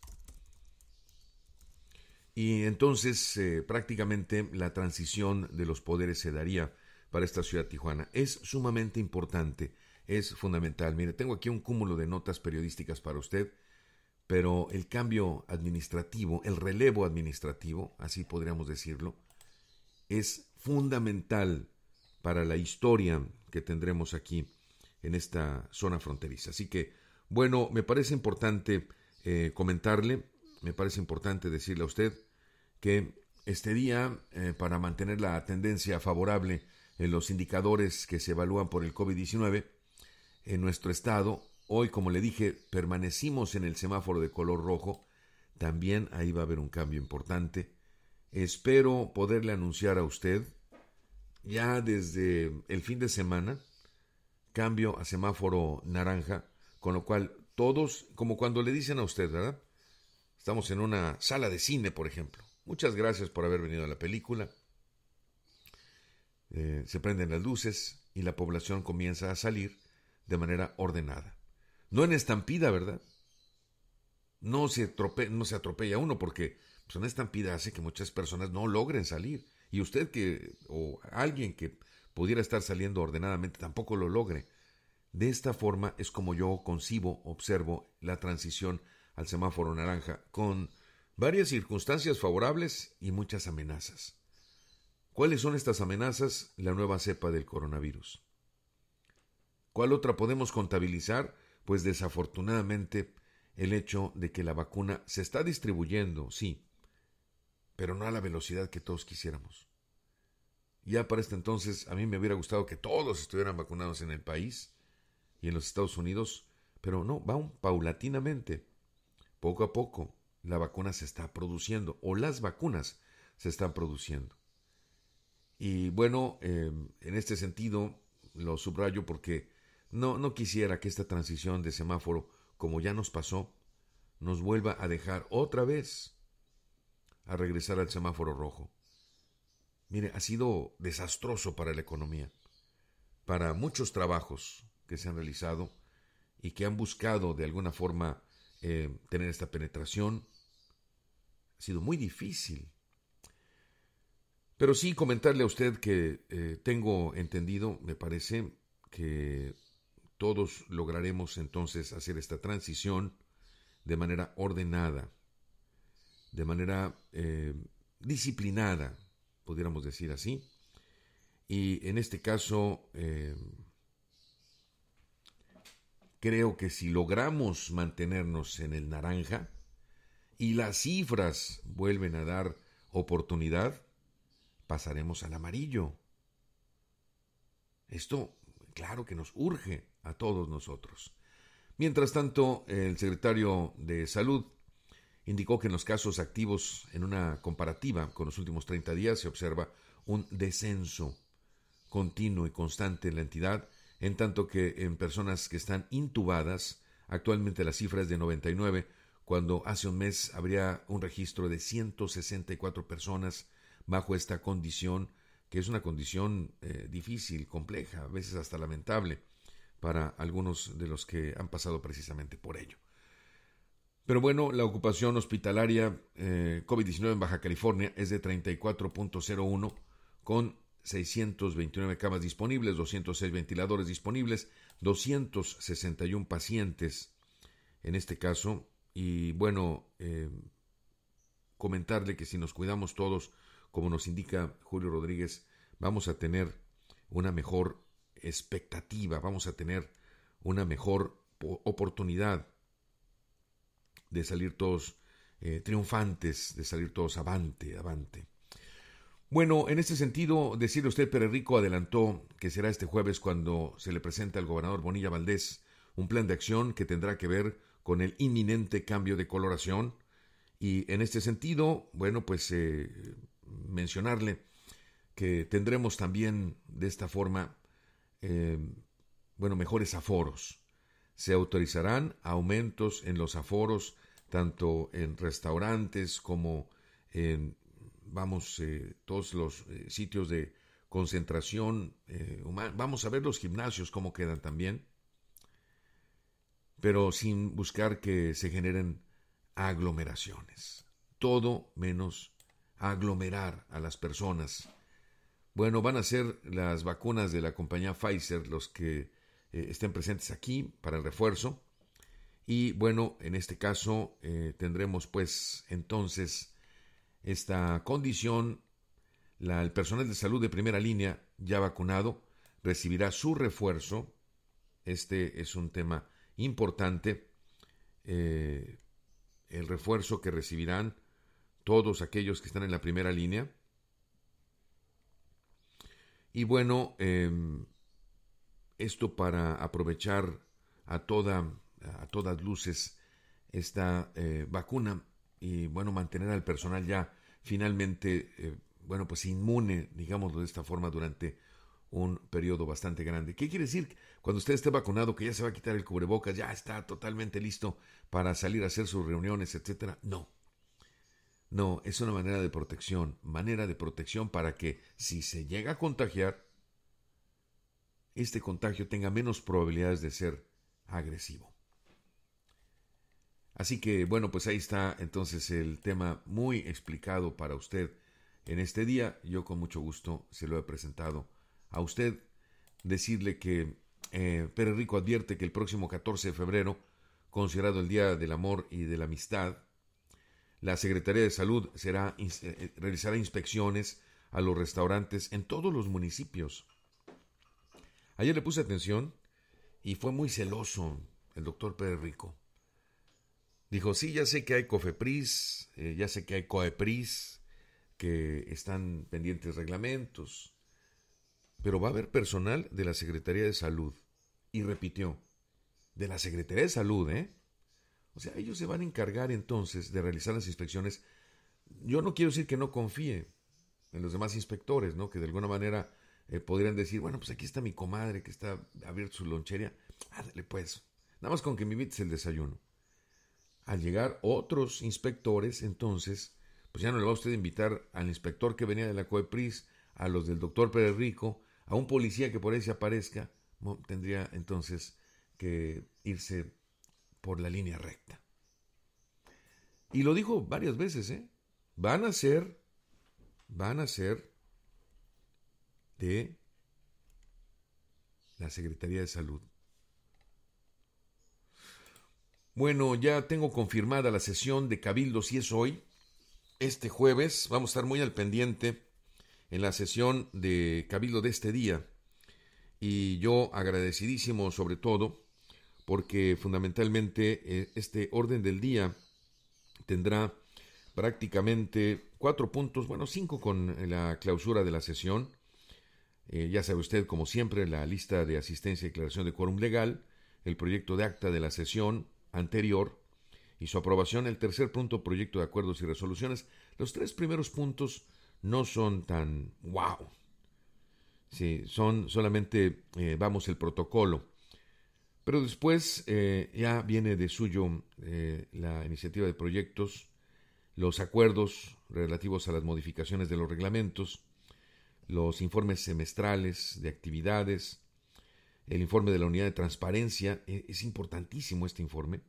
y entonces eh, prácticamente la transición de los poderes se daría para esta ciudad Tijuana. Es sumamente importante, es fundamental. Mire, tengo aquí un cúmulo de notas periodísticas para usted, pero el cambio administrativo, el relevo administrativo, así podríamos decirlo, es fundamental para la historia que tendremos aquí en esta zona fronteriza. Así que, bueno, me parece importante eh, comentarle, me parece importante decirle a usted que este día, eh, para mantener la tendencia favorable en los indicadores que se evalúan por el COVID-19 en nuestro estado, hoy, como le dije, permanecimos en el semáforo de color rojo, también ahí va a haber un cambio importante. Espero poderle anunciar a usted ya desde el fin de semana cambio a semáforo naranja, con lo cual todos, como cuando le dicen a usted, ¿verdad? Estamos en una sala de cine, por ejemplo. Muchas gracias por haber venido a la película. Eh, se prenden las luces y la población comienza a salir de manera ordenada. No en estampida, ¿verdad? No se, atropella uno porque pues, una estampida hace que muchas personas no logren salir. Y usted que, o alguien que pudiera estar saliendo ordenadamente, tampoco lo logre. De esta forma es como yo concibo, observo la transición al semáforo naranja con varias circunstancias favorables y muchas amenazas. ¿Cuáles son estas amenazas? La nueva cepa del coronavirus. ¿Cuál otra podemos contabilizar? Pues desafortunadamente el hecho de que la vacuna se está distribuyendo, sí, pero no a la velocidad que todos quisiéramos. Ya para este entonces a mí me hubiera gustado que todos estuvieran vacunados en el país y en los Estados Unidos, pero no, va paulatinamente, poco a poco, la vacuna se está produciendo o las vacunas se están produciendo. Y bueno, em, en este sentido lo subrayo porque no, no quisiera que esta transición de semáforo, como ya nos pasó, nos vuelva a dejar otra vez a regresar al semáforo rojo. Mire, ha sido desastroso para la economía, para muchos trabajos que se han realizado y que han buscado de alguna forma eh, tener esta penetración ha sido muy difícil. Pero sí comentarle a usted que eh, tengo entendido, me parece, que todos lograremos entonces hacer esta transición de manera ordenada, de manera eh, disciplinada, pudiéramos decir así. Y en este caso, eh, creo que si logramos mantenernos en el naranja y las cifras vuelven a dar oportunidad, pasaremos al amarillo. Esto, claro que nos urge a todos nosotros. Mientras tanto, el secretario de Salud indicó que en los casos activos en una comparativa con los últimos 30 días se observa un descenso continuo y constante en la entidad, en tanto que en personas que están intubadas, actualmente la cifra es de 99, cuando hace un mes habría un registro de 164 personas bajo esta condición, que es una condición eh, difícil, compleja, a veces hasta lamentable para algunos de los que han pasado precisamente por ello. Pero bueno, la ocupación hospitalaria eh, COVID-19 en Baja California es de 34.01 con 629 camas disponibles, 206 ventiladores disponibles, 261 pacientes en este caso. Y bueno, eh, comentarle que si nos cuidamos todos, como nos indica Julio Rodríguez, vamos a tener una mejor expectativa, vamos a tener una mejor oportunidad de salir todos eh, triunfantes, de salir todos avante, avante. Bueno, en este sentido, decirle usted, Pérez Rico adelantó que será este jueves cuando se le presenta al gobernador Bonilla Valdés un plan de acción que tendrá que ver con el inminente cambio de coloración. Y en este sentido, bueno, pues eh, mencionarle que tendremos también de esta forma, eh, bueno, mejores aforos. Se autorizarán aumentos en los aforos tanto en restaurantes como en, vamos, eh, todos los sitios de concentración humana. Vamos a ver los gimnasios cómo quedan también, pero sin buscar que se generen aglomeraciones. Todo menos aglomerar a las personas. Bueno, van a ser las vacunas de la compañía Pfizer los que estén presentes aquí para el refuerzo. Y bueno, en este caso eh, tendremos pues entonces esta condición. El personal de salud de primera línea ya vacunado recibirá su refuerzo. Este es un tema importante. Eh, el refuerzo que recibirán todos aquellos que están en la primera línea. Y bueno, em, esto para aprovechar a toda a todas luces esta eh, vacuna y bueno, mantener al personal ya finalmente, eh, bueno, pues inmune, digámoslo de esta forma, durante un periodo bastante grande. ¿Qué quiere decir? Cuando usted esté vacunado, que ya se va a quitar el cubrebocas, ya está totalmente listo para salir a hacer sus reuniones, etcétera. No. No, es una manera de protección, manera de protección para que si se llega a contagiar, este contagio tenga menos probabilidades de ser agresivo. Así que bueno, pues ahí está entonces el tema muy explicado para usted en este día. Yo con mucho gusto se lo he presentado a usted. Decirle que eh, Pérez Rico advierte que el próximo 14 de febrero, considerado el Día del Amor y de la Amistad, la Secretaría de Salud será, eh, eh, realizará inspecciones a los restaurantes en todos los municipios. Ayer le puse atención y fue muy celoso el doctor Pérez Rico Dijo, sí, ya sé que hay COFEPRIS, eh, ya sé que hay COEPRIS, que están pendientes reglamentos, pero va a haber personal de la Secretaría de Salud. Y repitió, de la Secretaría de Salud, ¿eh? O sea, ellos se van a encargar entonces de realizar las inspecciones. Yo no quiero decir que no confíe en los demás inspectores, ¿no? Que de alguna manera eh, podrían decir, bueno, pues aquí está mi comadre que está abierto su lonchería. Ándale, pues. Nada más con que me invites el desayuno. Al llegar otros inspectores, entonces, pues ya no le va a usted invitar al inspector que venía de la COEPRIS, a los del doctor Pérez Rico, a un policía que por ahí se aparezca, tendría entonces que irse por la línea recta. Y lo dijo varias veces, ¿eh? Van a ser, van a ser de la Secretaría de Salud. Bueno, ya tengo confirmada la sesión de Cabildo, si es hoy, este jueves. Vamos a estar muy al pendiente en la sesión de Cabildo de este día. Y yo agradecidísimo sobre todo porque fundamentalmente eh, este orden del día tendrá prácticamente cuatro puntos, bueno, cinco con la clausura de la sesión. Eh, ya sabe usted, como siempre, la lista de asistencia y declaración de quórum legal, el proyecto de acta de la sesión anterior y su aprobación. El tercer punto, proyecto de acuerdos y resoluciones. Los tres primeros puntos no son tan wow. Sí, son solamente, eh, vamos, el protocolo. Pero después eh, ya viene de suyo eh, la iniciativa de proyectos, los acuerdos relativos a las modificaciones de los reglamentos, los informes semestrales de actividades, el informe de la unidad de transparencia, es importantísimo este informe,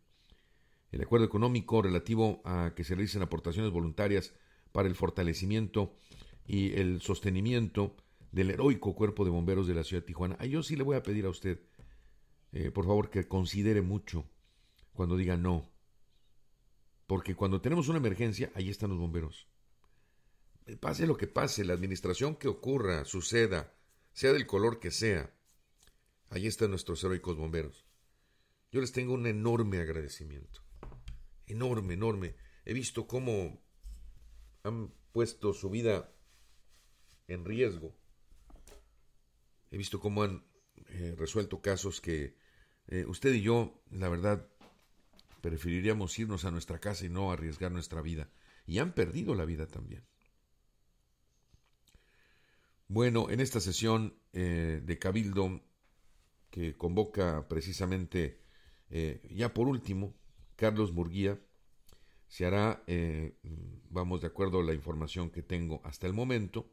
el acuerdo económico relativo a que se realicen aportaciones voluntarias para el fortalecimiento y el sostenimiento del heroico cuerpo de bomberos de la ciudad de Tijuana. A yo sí le voy a pedir a usted, eh, por favor, que considere mucho cuando diga no. Porque cuando tenemos una emergencia, ahí están los bomberos. Pase lo que pase, la administración que ocurra, suceda, sea del color que sea, ahí están nuestros heroicos bomberos. Yo les tengo un enorme agradecimiento. Enorme, enorme. He visto cómo han puesto su vida en riesgo. He visto cómo han eh, resuelto casos que eh, usted y yo, la verdad, preferiríamos irnos a nuestra casa y no arriesgar nuestra vida. Y han perdido la vida también. Bueno, en esta sesión eh, de Cabildo, que convoca precisamente, ya por último, Carlos Murguía, se hará, vamos de acuerdo a la información que tengo hasta el momento,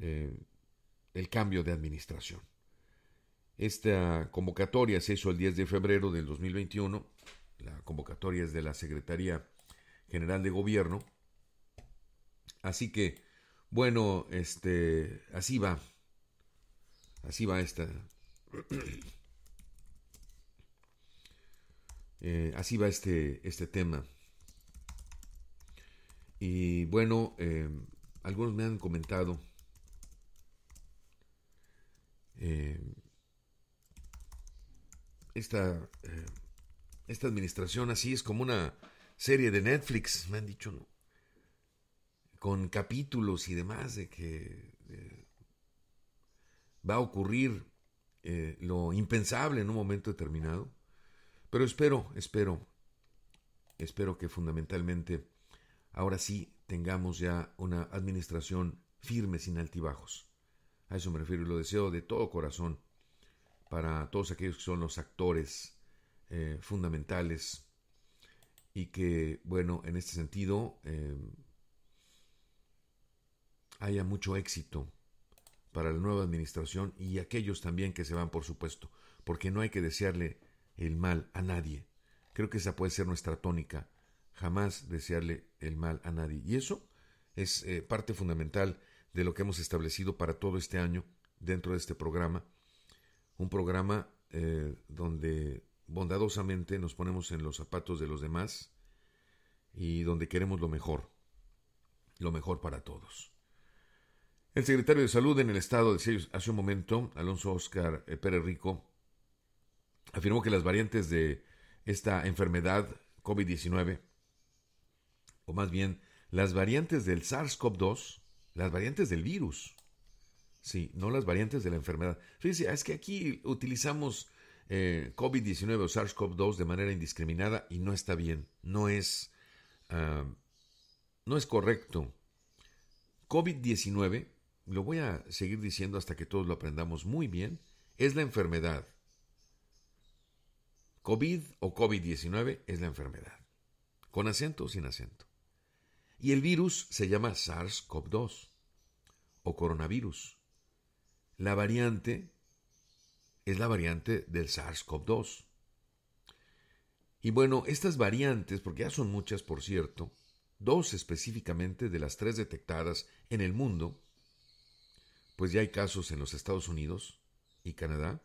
el cambio de administración. Esta convocatoria se hizo el 10 de febrero del 2021. La convocatoria es de la Secretaría General de Gobierno. Así que, bueno, este, así va. Así va esta. Eh, así va este, este tema. Y bueno, eh, algunos me han comentado eh, esta, eh, esta administración así es como una serie de Netflix, me han dicho. Con capítulos y demás de que va a ocurrir lo impensable en un momento determinado. Pero espero, espero, espero que fundamentalmente ahora sí tengamos ya una administración firme sin altibajos a eso me refiero y lo deseo de todo corazón para todos aquellos que son los actores eh, fundamentales y que, bueno, en este sentido eh, haya mucho éxito para la nueva administración y aquellos también que se van, por supuesto, porque no hay que desearle el mal a nadie. Creo que esa puede ser nuestra tónica, jamás desearle el mal a nadie. Y eso es eh, parte fundamental de lo que hemos establecido para todo este año dentro de este programa. Un programa eh, donde bondadosamente nos ponemos en los zapatos de los demás y donde queremos lo mejor, lo mejor para todos. El secretario de Salud en el estado de hace un momento, Alonso Oscar eh, Pérez Rico, afirmó que las variantes de esta enfermedad COVID-19, o más bien las variantes del SARS-CoV-2, las variantes del virus. Sí, no las variantes de la enfermedad. Fíjense, es que aquí utilizamos eh, COVID-19 o SARS-CoV-2 de manera indiscriminada y no está bien. No es, ah, no es correcto. COVID-19, lo voy a seguir diciendo hasta que todos lo aprendamos muy bien, es la enfermedad. COVID o COVID-19 es la enfermedad. Con acento o sin acento. Y el virus se llama SARS-CoV-2 o coronavirus. La variante es la variante del SARS-CoV-2. Y bueno, estas variantes, porque ya son muchas por cierto, dos específicamente de las tres detectadas en el mundo, pues ya hay casos en los Estados Unidos y Canadá,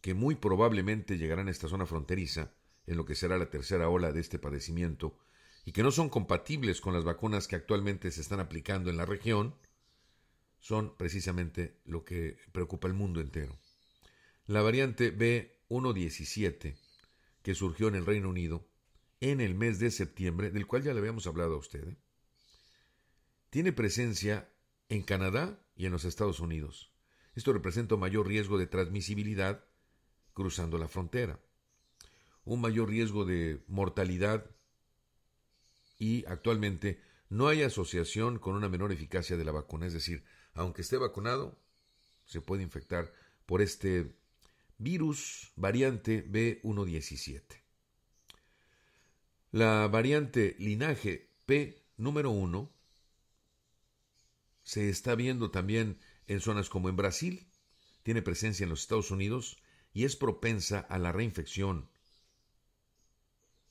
que muy probablemente llegarán a esta zona fronteriza en lo que será la tercera ola de este padecimiento y que no son compatibles con las vacunas que actualmente se están aplicando en la región, son precisamente lo que preocupa al mundo entero. La variante B B117 que surgió en el Reino Unido en el mes de septiembre, del cual ya le habíamos hablado a usted, tiene presencia en Canadá y en los Estados Unidos. Esto representa un mayor riesgo de transmisibilidad cruzando la frontera, un mayor riesgo de mortalidad y actualmente no hay asociación con una menor eficacia de la vacuna. Es decir, aunque esté vacunado, se puede infectar por este virus variante B117. La variante linaje P número 1 se está viendo también en zonas como en Brasil, tiene presencia en los Estados Unidos y es propensa a la reinfección.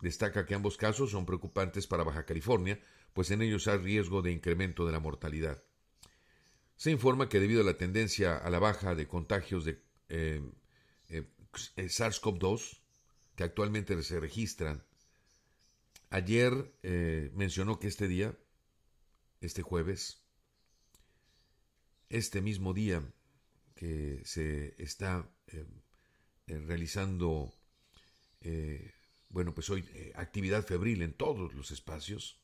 Destaca que ambos casos son preocupantes para Baja California, pues en ellos hay riesgo de incremento de la mortalidad. Se informa que debido a la tendencia a la baja de contagios de eh, eh, SARS-CoV-2, que actualmente se registran, ayer eh, mencionó que este día, este jueves, este mismo día que se está realizando, eh, bueno, pues hoy actividad febril en todos los espacios,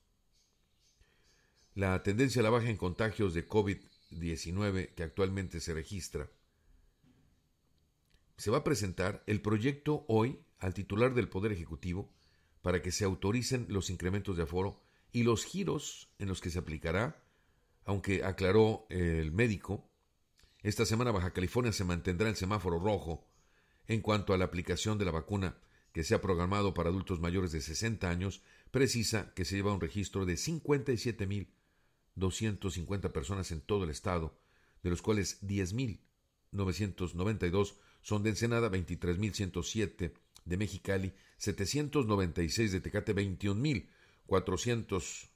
la tendencia a la baja en contagios de COVID-19 que actualmente se registra, se va a presentar el proyecto hoy al titular del Poder Ejecutivo para que se autoricen los incrementos de aforo y los giros en los que se aplicará aunque aclaró el médico, esta semana Baja California se mantendrá en semáforo rojo en cuanto a la aplicación de la vacuna que se ha programado para adultos mayores de 60 años, precisa que se lleva un registro de 57.250 personas en todo el estado, de los cuales 10.992 son de Ensenada, 23.107 de Mexicali, 796 de Tecate, 21.400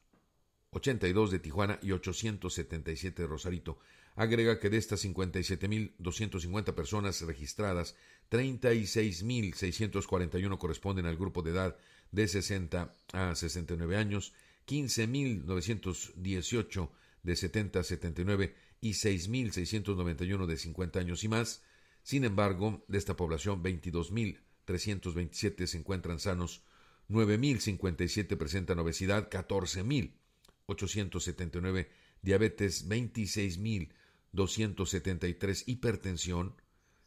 82 de Tijuana y 877 de Rosarito agrega que de estas 57.250 personas registradas, 36.641 corresponden al grupo de edad de 60 a 69 años, 15.918 de 70 a 79 y 6.691 de 50 años y más. Sin embargo, de esta población, 22.327 se encuentran sanos, 9.057 presentan obesidad, 14.879 diabetes, 26.000 273 hipertensión,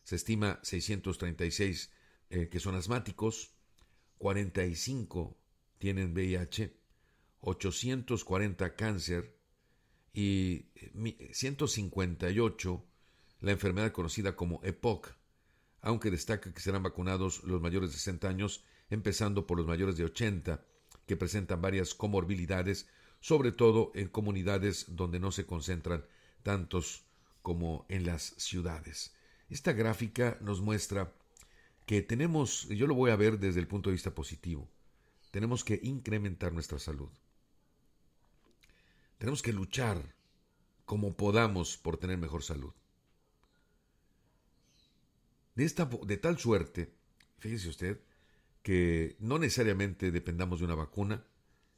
se estima 636 eh, que son asmáticos, 45 tienen VIH, 840 cáncer y eh, 158 la enfermedad conocida como EPOC, aunque destaca que serán vacunados los mayores de 60 años, empezando por los mayores de 80, que presentan varias comorbilidades, sobre todo en comunidades donde no se concentran tantos como en las ciudades. Esta gráfica nos muestra que tenemos, yo lo voy a ver desde el punto de vista positivo, tenemos que incrementar nuestra salud. Tenemos que luchar como podamos por tener mejor salud. De, esta, de tal suerte, fíjese usted, que no necesariamente dependamos de una vacuna,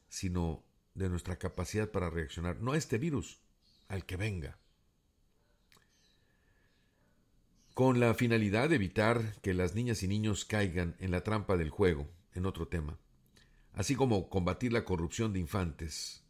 sino de nuestra capacidad para reaccionar, no a este virus, al que venga. Con la finalidad de evitar que las niñas y niños caigan en la trampa del juego, en otro tema, así como combatir la corrupción de infantes,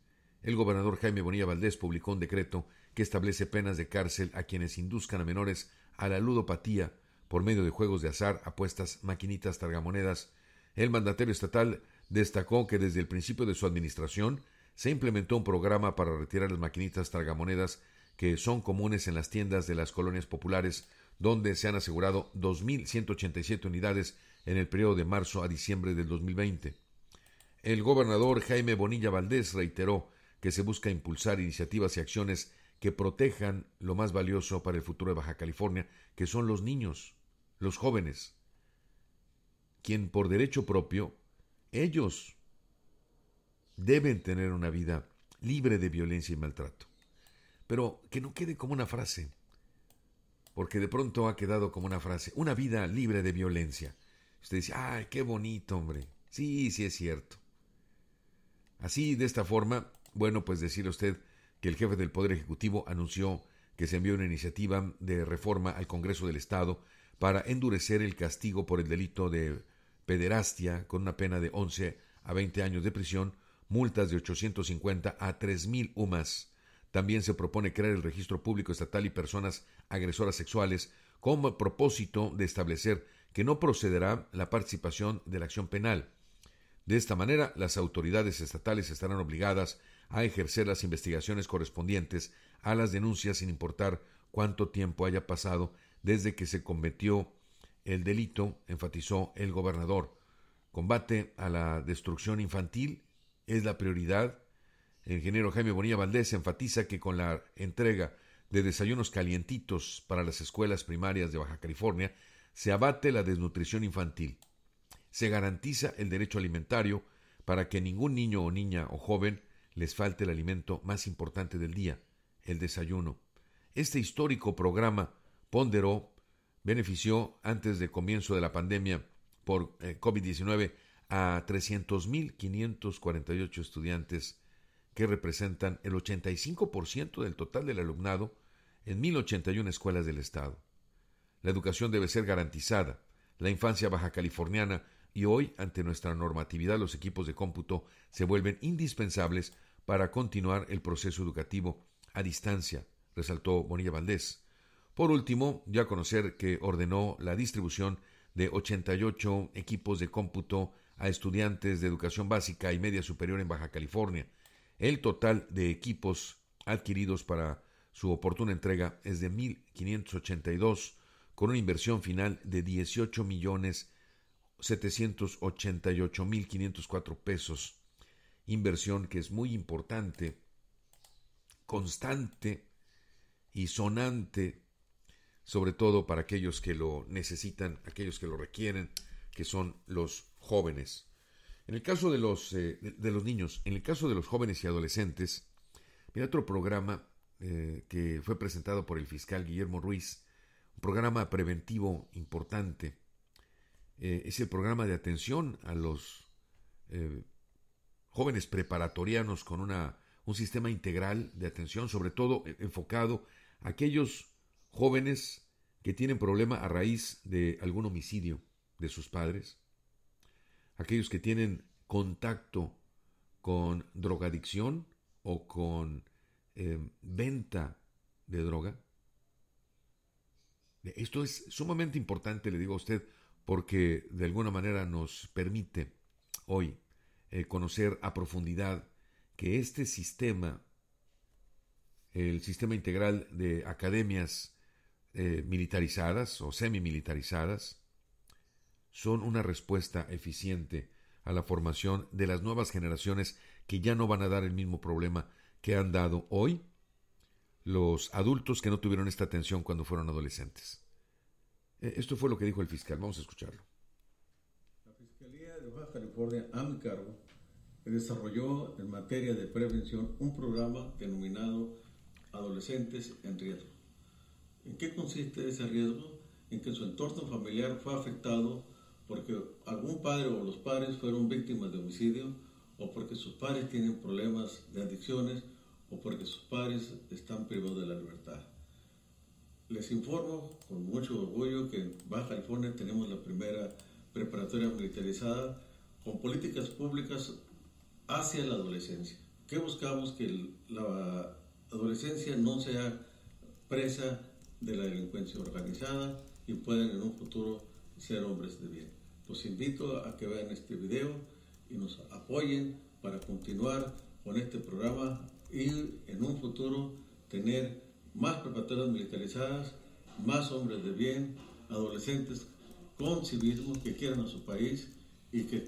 el gobernador Jaime Bonilla Valdés publicó un decreto que establece penas de cárcel a quienes induzcan a menores a la ludopatía por medio de juegos de azar, apuestas, maquinitas, targamonedas. El mandatario estatal destacó que desde el principio de su administración se implementó un programa para retirar las maquinitas tragamonedas que son comunes en las tiendas de las colonias populares, donde se han asegurado 2.187 unidades en el periodo de marzo a diciembre del 2020. El gobernador Jaime Bonilla Valdés reiteró que se busca impulsar iniciativas y acciones que protejan lo más valioso para el futuro de Baja California, que son los niños, los jóvenes, quien por derecho propio ellos deben tener una vida libre de violencia y maltrato. Pero que no quede como una frase, porque de pronto ha quedado como una frase, una vida libre de violencia. Usted dice, ay, qué bonito, hombre. Sí, sí es cierto. Así, de esta forma, bueno, pues decirle a usted que el jefe del Poder Ejecutivo anunció que se envió una iniciativa de reforma al Congreso del Estado para endurecer el castigo por el delito de pederastia con una pena de 11 a 20 años de prisión, multas de 850 a 3.000 UMAS. También se propone crear el registro público estatal y personas agresoras sexuales con propósito de establecer que no procederá la participación de la acción penal. De esta manera, las autoridades estatales estarán obligadas a ejercer las investigaciones correspondientes a las denuncias sin importar cuánto tiempo haya pasado desde que se cometió el delito, enfatizó el gobernador. Combate a la destrucción infantil es la prioridad. El ingeniero Jaime Bonilla Valdés enfatiza que con la entrega de desayunos calientitos para las escuelas primarias de Baja California se abate la desnutrición infantil. Se garantiza el derecho alimentario para que ningún niño o niña o joven les falte el alimento más importante del día, el desayuno. Este histórico programa ponderó benefició antes del comienzo de la pandemia por eh, COVID-19 a 300.548 estudiantes que representan el 85% del total del alumnado en 1.081 escuelas del Estado. La educación debe ser garantizada. La infancia baja californiana y hoy, ante nuestra normatividad, los equipos de cómputo se vuelven indispensables para continuar el proceso educativo a distancia, resaltó Bonilla Valdés. Por último, ya conocer que ordenó la distribución de 88 equipos de cómputo a estudiantes de educación básica y media superior en Baja California. El total de equipos adquiridos para su oportuna entrega es de 1.582, con una inversión final de 18 millones 788 mil 504 pesos. Inversión que es muy importante, constante y sonante sobre todo para aquellos que lo necesitan, aquellos que lo requieren, que son los jóvenes. En el caso de los, eh, de, los niños, en el caso de los jóvenes y adolescentes, mira otro programa eh, que fue presentado por el fiscal Guillermo Ruiz, un programa preventivo importante. Eh, es el programa de atención a los jóvenes preparatorianos con una, un sistema integral de atención, sobre todo enfocado a aquellos jóvenes que tienen problema a raíz de algún homicidio de sus padres, aquellos que tienen contacto con drogadicción o con eh, venta de droga. Esto es sumamente importante, le digo a usted, porque de alguna manera nos permite hoy eh, conocer a profundidad que este sistema, el sistema integral de academias eh, militarizadas o semimilitarizadas son una respuesta eficiente a la formación de las nuevas generaciones que ya no van a dar el mismo problema que han dado hoy los adultos que no tuvieron esta atención cuando fueron adolescentes. Eh, esto fue lo que dijo el fiscal. Vamos a escucharlo. La Fiscalía de Baja California, a mi cargo, desarrolló en materia de prevención un programa denominado Adolescentes en Riesgo ¿En qué consiste ese riesgo? En que su entorno familiar fue afectado porque algún padre o los padres fueron víctimas de homicidio o porque sus padres tienen problemas de adicciones o porque sus padres están privados de la libertad. Les informo con mucho orgullo que en Baja California tenemos la primera preparatoria militarizada con políticas públicas hacia la adolescencia. ¿Qué buscamos? Que la adolescencia no sea presa de la delincuencia organizada y pueden en un futuro ser hombres de bien. Los invito a que vean este video y nos apoyen para continuar con este programa y en un futuro tener más preparatorias militarizadas, más hombres de bien, adolescentes con civismo que quieran a su país y que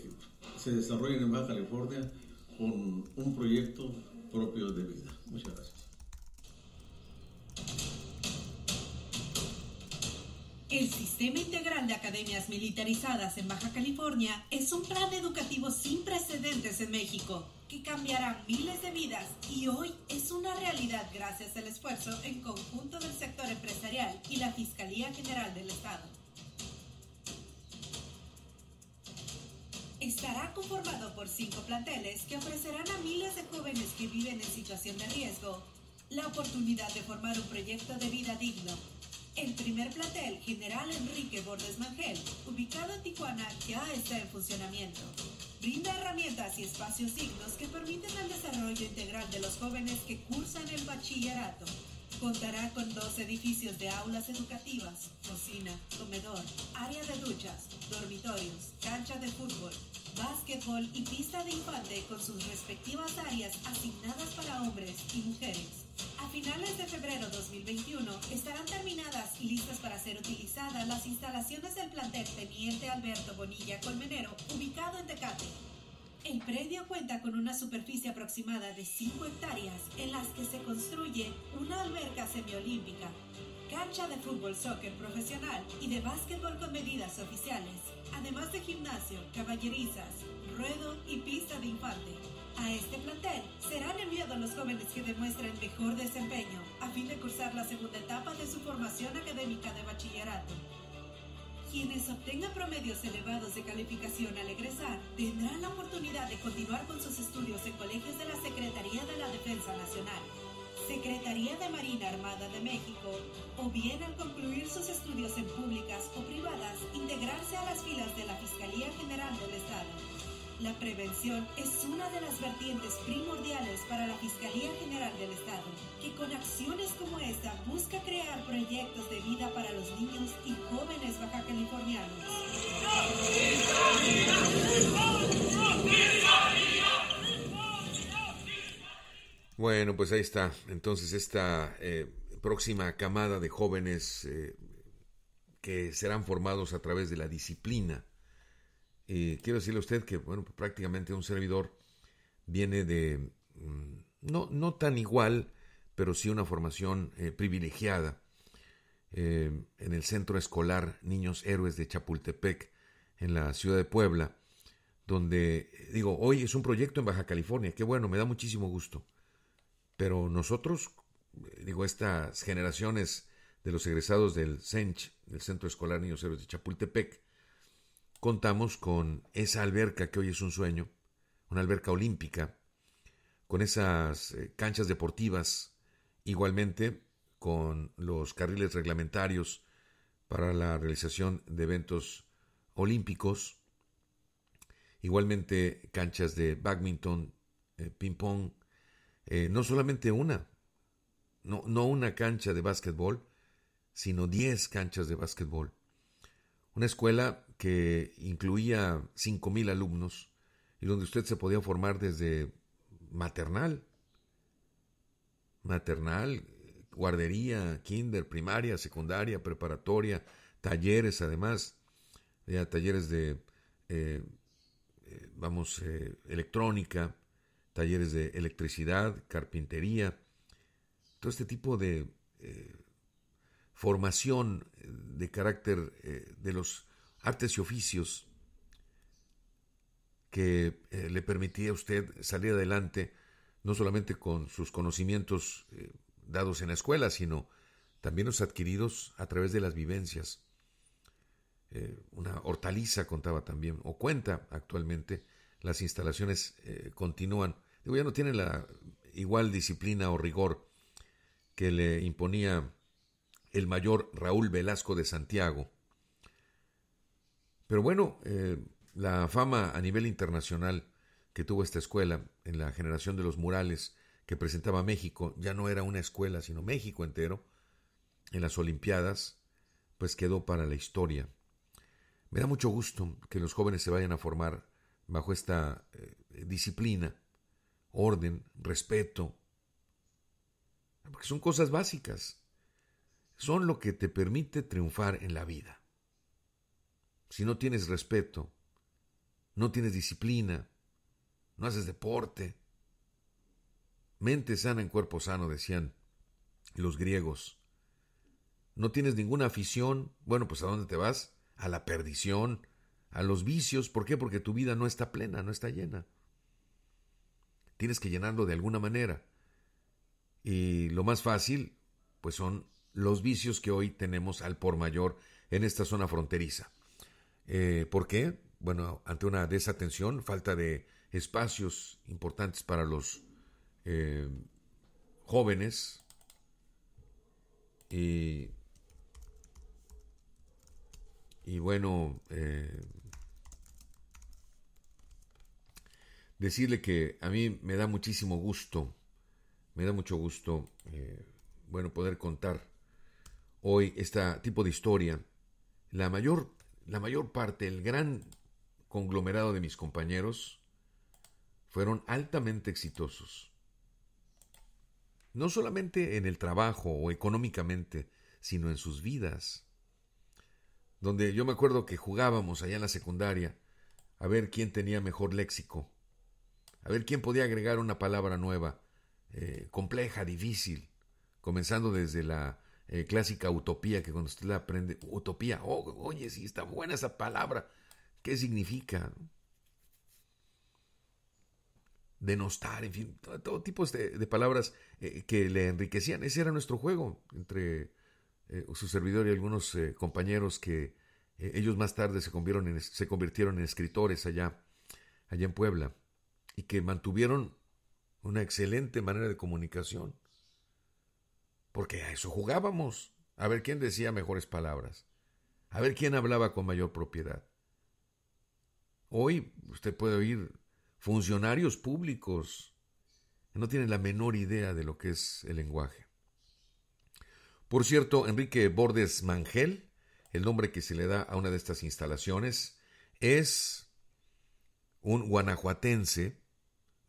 se desarrollen en Baja California con un proyecto propio de vida. Muchas gracias. El Sistema Integral de Academias Militarizadas en Baja California es un plan educativo sin precedentes en México que cambiará miles de vidas y hoy es una realidad gracias al esfuerzo en conjunto del sector empresarial y la Fiscalía General del Estado. Estará conformado por cinco planteles que ofrecerán a miles de jóvenes que viven en situación de riesgo la oportunidad de formar un proyecto de vida digno El primer plantel, General Enrique Bordes Mangel, ubicado en Tijuana, ya está en funcionamiento. Brinda herramientas y espacios dignos que permiten el desarrollo integral de los jóvenes que cursan el bachillerato. Contará con dos edificios de aulas educativas, cocina, comedor, área de duchas, dormitorios, cancha de fútbol, básquetbol y pista de infante con sus respectivas áreas asignadas para hombres y mujeres. A finales de febrero 2021 estarán terminadas y listas para ser utilizadas las instalaciones del plantel Teniente Alberto Bonilla Colmenero, ubicado en Tecate. El predio cuenta con una superficie aproximada de 5 hectáreas en las que se construye una alberca semiolímpica, cancha de fútbol soccer profesional y de básquetbol con medidas oficiales, además de gimnasio, caballerizas, ruedo y pista de infante. A este plantel serán enviados los jóvenes que demuestren mejor desempeño a fin de cursar la segunda etapa de su formación académica de bachillerato. Quienes obtengan promedios elevados de calificación al egresar tendrán la oportunidad de continuar con sus estudios en colegios de la Secretaría de la Defensa Nacional, Secretaría de Marina Armada de México, o bien al concluir sus estudios en públicas o privadas, integrarse a las filas de la Fiscalía General del Estado. La prevención es una de las vertientes primordiales para la Fiscalía General del Estado, que con acciones como esta busca crear proyectos de vida para los niños y jóvenes baja californianos. Bueno, pues ahí está. Entonces esta eh, próxima camada de jóvenes eh, que serán formados a través de la disciplina. Eh, quiero decirle a usted que, bueno, prácticamente un servidor viene de, mm, no, no tan igual, pero sí una formación privilegiada en el Centro Escolar Niños Héroes de Chapultepec, en la ciudad de Puebla, donde, digo, hoy es un proyecto en Baja California, qué bueno, me da muchísimo gusto. Pero nosotros, digo, estas generaciones de los egresados del CENCH, del Centro Escolar Niños Héroes de Chapultepec, contamos con esa alberca que hoy es un sueño, una alberca olímpica, con esas eh, canchas deportivas, igualmente con los carriles reglamentarios para la realización de eventos olímpicos, igualmente canchas de badminton, eh, ping-pong, eh, no solamente una, no, no una cancha de básquetbol, sino 10 canchas de básquetbol. Una escuela que incluía 5.000 alumnos y donde usted se podía formar desde maternal, maternal, guardería, kinder, primaria, secundaria, preparatoria, talleres además, talleres de, eh, eh, vamos, electrónica, talleres de electricidad, carpintería, todo este tipo de eh, formación eh, de carácter eh, de los artes y oficios que le permitía a usted salir adelante no solamente con sus conocimientos dados en la escuela, sino también los adquiridos a través de las vivencias. una hortaliza contaba también, o cuenta actualmente, las instalaciones continúan Ya no tiene la igual disciplina o rigor que le imponía el mayor Raúl Velasco de Santiago. Pero bueno, eh, la fama a nivel internacional que tuvo esta escuela en la generación de los murales que presentaba México, ya no era una escuela, sino México entero, en las Olimpiadas, pues quedó para la historia. Me da mucho gusto que los jóvenes se vayan a formar bajo esta eh, disciplina orden, respeto, porque son cosas básicas. Son lo que te permite triunfar en la vida. Si no tienes respeto, no tienes disciplina, no haces deporte, mente sana en cuerpo sano, decían los griegos. No tienes ninguna afición, bueno, pues ¿a dónde te vas? A la perdición, a los vicios. ¿Por qué? Porque tu vida no está plena, no está llena. Tienes que llenarlo de alguna manera. Y lo más fácil, pues son los vicios que hoy tenemos al por mayor en esta zona fronteriza. Eh, ¿Por qué? Bueno, ante una desatención, falta de espacios importantes para los eh, jóvenes y y bueno, eh, decirle que a mí me da muchísimo gusto, me da mucho gusto, eh, bueno, poder contar hoy este tipo de historia. La mayor, la mayor parte, el gran conglomerado de mis compañeros fueron altamente exitosos. No solamente en el trabajo o económicamente, sino en sus vidas. Donde yo me acuerdo que jugábamos allá en la secundaria a ver quién tenía mejor léxico, a ver quién podía agregar una palabra nueva, eh, compleja, difícil, comenzando desde la eh, clásica utopía, que cuando usted la aprende, utopía, oh, oye, sí está buena esa palabra, ¿qué significa? denostar, en fin, todo, tipo de, palabras eh, que le enriquecían. Ese era nuestro juego entre su servidor y algunos compañeros que ellos más tarde se convirtieron, en, se convirtieron en escritores allá, allá en Puebla y que mantuvieron una excelente manera de comunicación. Porque a eso jugábamos, a ver quién decía mejores palabras, a ver quién hablaba con mayor propiedad. Hoy usted puede oír funcionarios públicos no tienen la menor idea de lo que es el lenguaje. Por cierto, Enrique Bordes Mangel, el nombre que se le da a una de estas instalaciones, es un guanajuatense,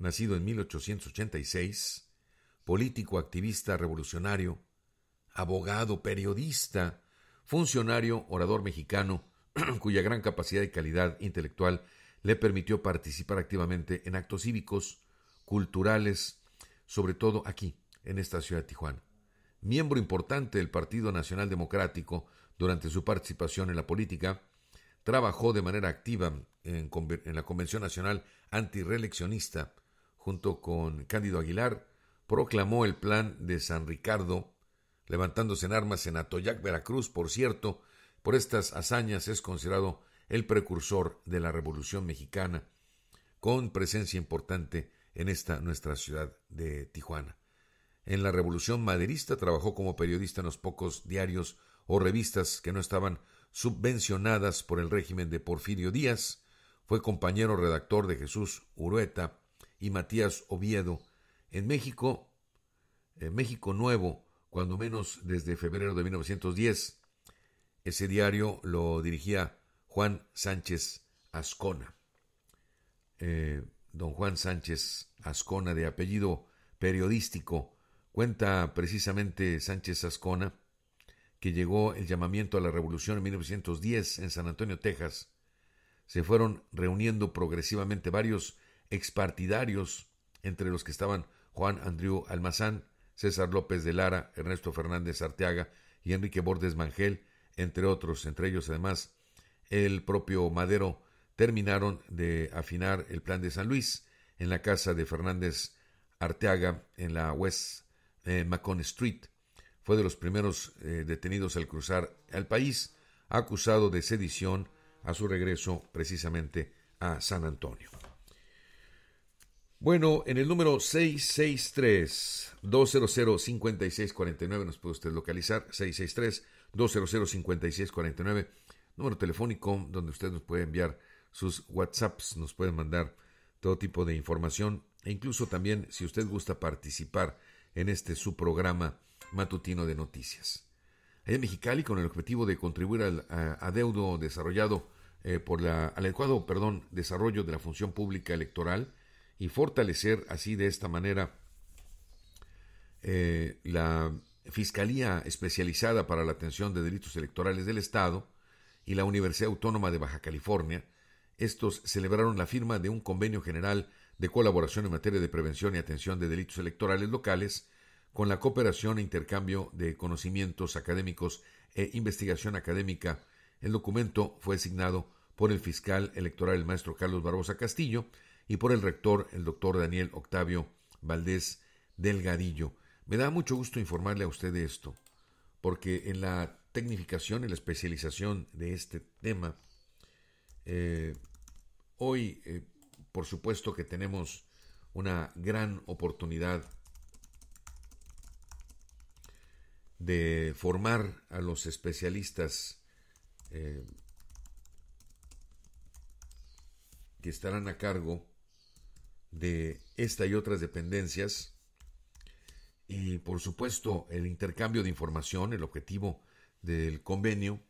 nacido en 1886, político, activista, revolucionario, abogado, periodista, funcionario, orador mexicano, cuya gran capacidad y calidad intelectual le permitió participar activamente en actos cívicos, culturales, sobre todo aquí, en esta ciudad de Tijuana. Miembro importante del Partido Nacional Democrático durante su participación en la política, trabajó de manera activa en, la Convención Nacional Antireeleccionista junto con Cándido Aguilar, proclamó el plan de San Ricardo, levantándose en armas en Atoyac, Veracruz. Por cierto, por estas hazañas es considerado el precursor de la Revolución Mexicana, con presencia importante en esta nuestra ciudad de Tijuana. En la Revolución Maderista trabajó como periodista en los pocos diarios o revistas que no estaban subvencionadas por el régimen de Porfirio Díaz, fue compañero redactor de Jesús Urueta y Matías Oviedo. En México, en México Nuevo, cuando menos desde febrero de 1910. Ese diario lo dirigía Juan Sánchez Ascona. Eh, don Juan Sánchez Ascona, de apellido periodístico, cuenta precisamente Sánchez Ascona que llegó el llamamiento a la revolución en 1910 en San Antonio, Texas. Se fueron reuniendo progresivamente varios expartidarios, entre los que estaban Juan Andrew Almazán, César López de Lara, Ernesto Fernández Arteaga y Enrique Bordes Mangel, entre otros, entre ellos además el propio Madero terminaron de afinar el plan de San Luis en la casa de Fernández Arteaga en la West eh, Macon Street. Fue de los primeros eh, detenidos al cruzar al país, acusado de sedición a su regreso precisamente a San Antonio. Bueno, en el número 663-200-5649 nos puede usted localizar, 663-200-5649 número telefónico donde usted nos puede enviar sus WhatsApps, nos puede mandar todo tipo de información e incluso también si usted gusta participar en este su programa matutino de noticias. Allá en Mexicali, con el objetivo de contribuir al adeudo desarrollado eh, por la, al adecuado perdón, desarrollo de la función pública electoral y fortalecer así de esta manera eh, la Fiscalía Especializada para la Atención de Delitos Electorales del Estado, y la Universidad Autónoma de Baja California, estos celebraron la firma de un convenio general de colaboración en materia de prevención y atención de delitos electorales locales, con la cooperación e intercambio de conocimientos académicos e investigación académica. El documento fue asignado por el fiscal electoral el maestro Carlos Barbosa Castillo y por el rector el doctor Daniel Octavio Valdés Delgadillo. Me da mucho gusto informarle a usted de esto, porque en la tecnificación y la especialización de este tema. Eh, hoy, eh, por supuesto que tenemos una gran oportunidad de formar a los especialistas eh, que estarán a cargo de esta y otras dependencias. Y por supuesto el intercambio de información, el objetivo del convenio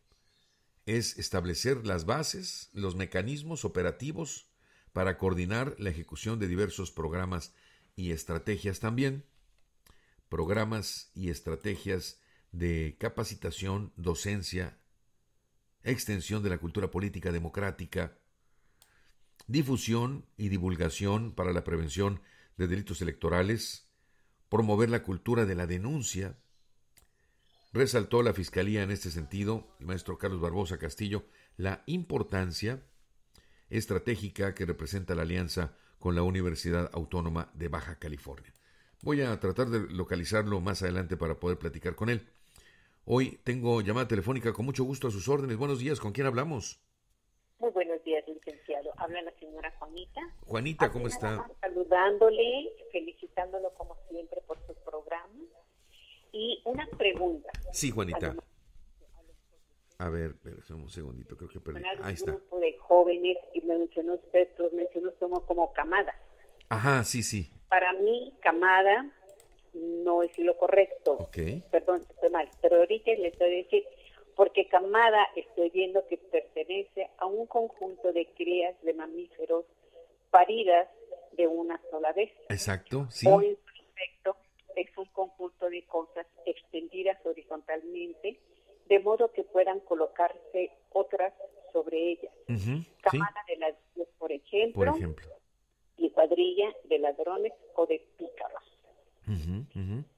es establecer las bases, los mecanismos operativos para coordinar la ejecución de diversos programas y estrategias también, programas y estrategias de capacitación, docencia, extensión de la cultura política democrática, difusión y divulgación para la prevención de delitos electorales, promover la cultura de la denuncia. Resaltó la Fiscalía en este sentido, el maestro Carlos Barbosa Castillo, la importancia estratégica que representa la alianza con la Universidad Autónoma de Baja California. Voy a tratar de localizarlo más adelante para poder platicar con él. Hoy tengo llamada telefónica con mucho gusto a sus órdenes. Buenos días, ¿con quién hablamos? Muy buenos días, licenciado. Habla la señora Juanita. Juanita, ¿cómo está? Saludándole, felicitándolo como siempre por su programa. Y una pregunta. Sí, Juanita. A ver, un segundito, creo que perdí. Ahí está. Un grupo de jóvenes, y mencionó usted, los mencionó como, como camada. Ajá, sí, sí. Para mí, camada no es lo correcto. Ok. Perdón, estoy mal. Pero ahorita le estoy a decir, porque camada estoy viendo que pertenece a un conjunto de crías de mamíferos paridas de una sola vez. Exacto, sí. O en efecto es un conjunto de cosas extendidas horizontalmente, de modo que puedan colocarse otras sobre ellas. Camada de ladrones, por ejemplo, por ejemplo, y cuadrilla de ladrones o de pícaros.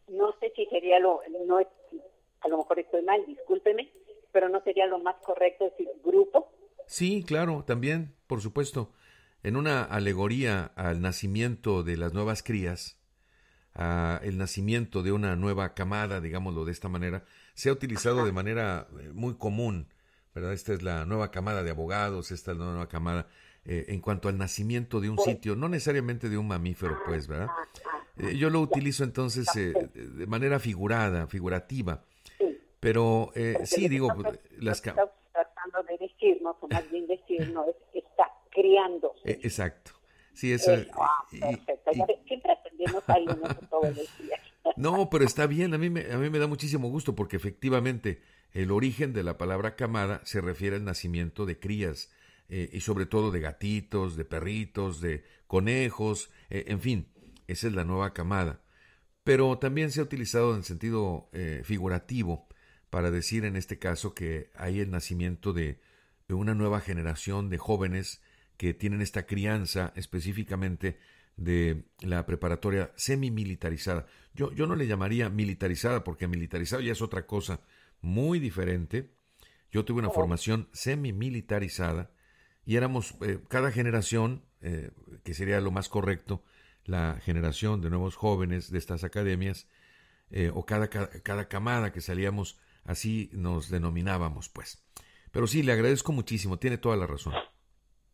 No sé si sería lo, no a lo mejor estoy mal, discúlpeme, pero no sería lo más correcto decir grupo. Sí, claro, también, por supuesto. En una alegoría al nacimiento de las nuevas crías, a el nacimiento de una nueva camada, digámoslo de esta manera, se ha utilizado de manera eh, muy común, ¿verdad? Esta es la nueva camada de abogados, esta es la nueva camada eh, en cuanto al nacimiento de un sitio, no necesariamente de un mamífero, pues, ¿verdad? Eh, yo lo utilizo entonces de manera figurada, figurativa. Pero sí, digo, las está tratando de decirnos, o más bien decirnos, está criando. exacto. Sí, eso. perfecto. Siempre aprendemos algo todos los días. No, pero está bien, a mí, me, a mí me da muchísimo gusto porque efectivamente el origen de la palabra camada se refiere al nacimiento de crías eh, y sobre todo de gatitos, de perritos, de conejos, eh, en fin, esa es la nueva camada. Pero también se ha utilizado en sentido eh, figurativo para decir en este caso que hay el nacimiento de, de una nueva generación de jóvenes que tienen esta crianza específicamente de la preparatoria semi-militarizada. Yo, yo no le llamaría militarizada porque militarizada ya es otra cosa muy diferente. Yo tuve una formación semi-militarizada y éramos, eh, cada generación, eh, que sería lo más correcto, la generación de nuevos jóvenes de estas academias, eh, o cada, cada camada que salíamos, así nos denominábamos, pues. Pero sí, le agradezco muchísimo, tiene toda la razón.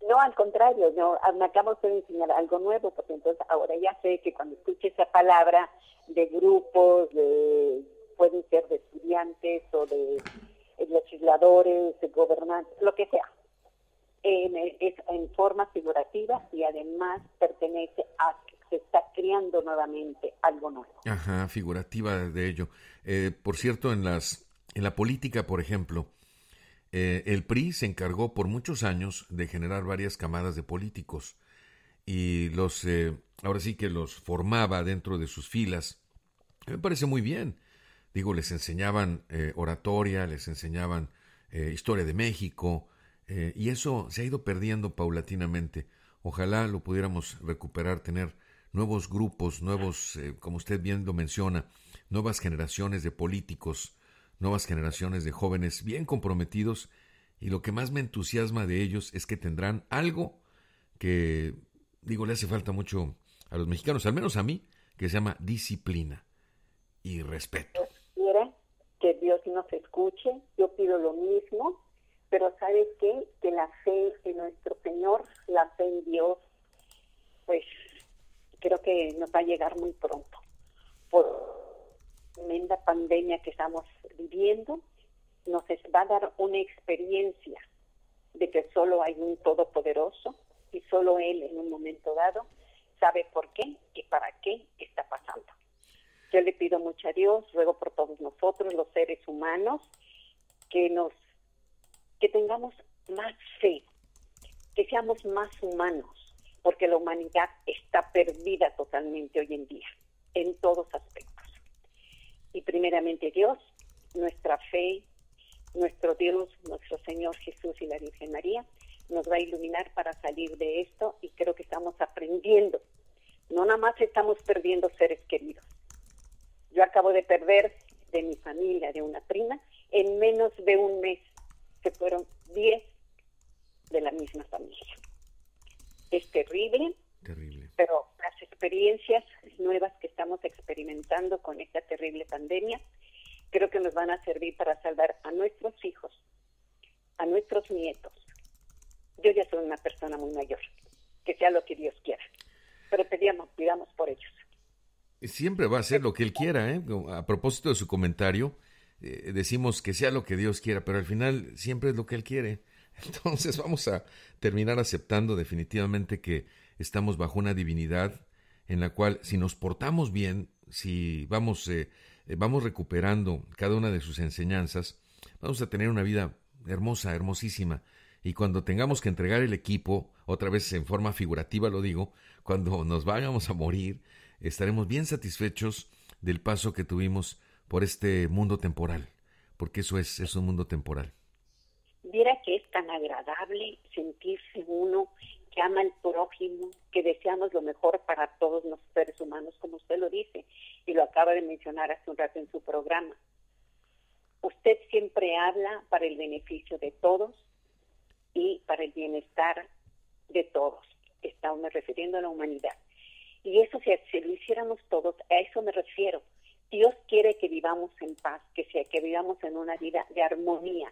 No, al contrario, no, ah, me acabo de enseñar algo nuevo, porque entonces ahora ya sé que cuando escuche esa palabra de grupos, de, pueden ser de estudiantes o de, legisladores, de gobernantes, lo que sea, en, es en forma figurativa y además pertenece a que se está creando nuevamente algo nuevo. Ajá, figurativa de ello. Eh, por cierto, en las en la política, por ejemplo, eh, el PRI se encargó por muchos años de generar varias camadas de políticos y los, eh, ahora sí que los formaba dentro de sus filas. Me parece muy bien. Digo, les enseñaban eh, oratoria, les enseñaban historia de México y eso se ha ido perdiendo paulatinamente. Ojalá lo pudiéramos recuperar, tener nuevos grupos, nuevos, como usted bien lo menciona, nuevas generaciones de políticos nuevas generaciones de jóvenes bien comprometidos y lo que más me entusiasma de ellos es que tendrán algo que, digo, le hace falta mucho a los mexicanos, al menos a mí, que se llama disciplina y respeto. Quiere que Dios nos escuche, yo pido lo mismo, pero ¿sabes qué? Que la fe en nuestro Señor, la fe en Dios, pues creo que nos va a llegar muy pronto. Por tremenda pandemia que estamos viviendo nos va a dar una experiencia de que solo hay un todopoderoso y solo Él en un momento dado sabe por qué y para qué está pasando. Yo le pido mucho a Dios, ruego por todos nosotros, los seres humanos, que nos, que tengamos más fe, que seamos más humanos, porque la humanidad está perdida totalmente hoy en día, en todos aspectos. Y primeramente Dios, nuestra fe, nuestro Dios, nuestro Señor Jesús y la Virgen María, nos va a iluminar para salir de esto y creo que estamos aprendiendo. No nada más estamos perdiendo seres queridos. Yo acabo de perder de mi familia, de una prima, en menos de un mes, que fueron 10 de la misma familia. Es terrible, terrible, pero las experiencias nuevas que estamos experimentando con esta terrible pandemia, creo que nos van a servir para salvar a nuestros hijos, a nuestros nietos. Yo ya soy una persona muy mayor, que sea lo que Dios quiera, pero pedíamos, pidamos por ellos. Siempre va a ser lo que Él quiera, ¿eh? A propósito de su comentario, eh, decimos que sea lo que Dios quiera, pero al final siempre es lo que Él quiere. Entonces vamos a terminar aceptando definitivamente que estamos bajo una divinidad en la cual si nos portamos bien, si vamos, eh, eh, vamos recuperando cada una de sus enseñanzas, vamos a tener una vida hermosa, hermosísima. Y cuando tengamos que entregar el equipo, otra vez en forma figurativa lo digo, cuando nos vayamos a morir, estaremos bien satisfechos del paso que tuvimos por este mundo temporal, porque eso es, es un mundo temporal. Viera que es tan agradable sentirse uno que ama al prójimo, que deseamos lo mejor para todos los seres humanos, como usted lo dice, y lo acaba de mencionar hace un rato en su programa. Usted siempre habla para el beneficio de todos y para el bienestar de todos. Estamos refiriendo a la humanidad. Y eso si, si lo hiciéramos todos, a eso me refiero. Dios quiere que vivamos en paz, que, sea, que vivamos en una vida de armonía,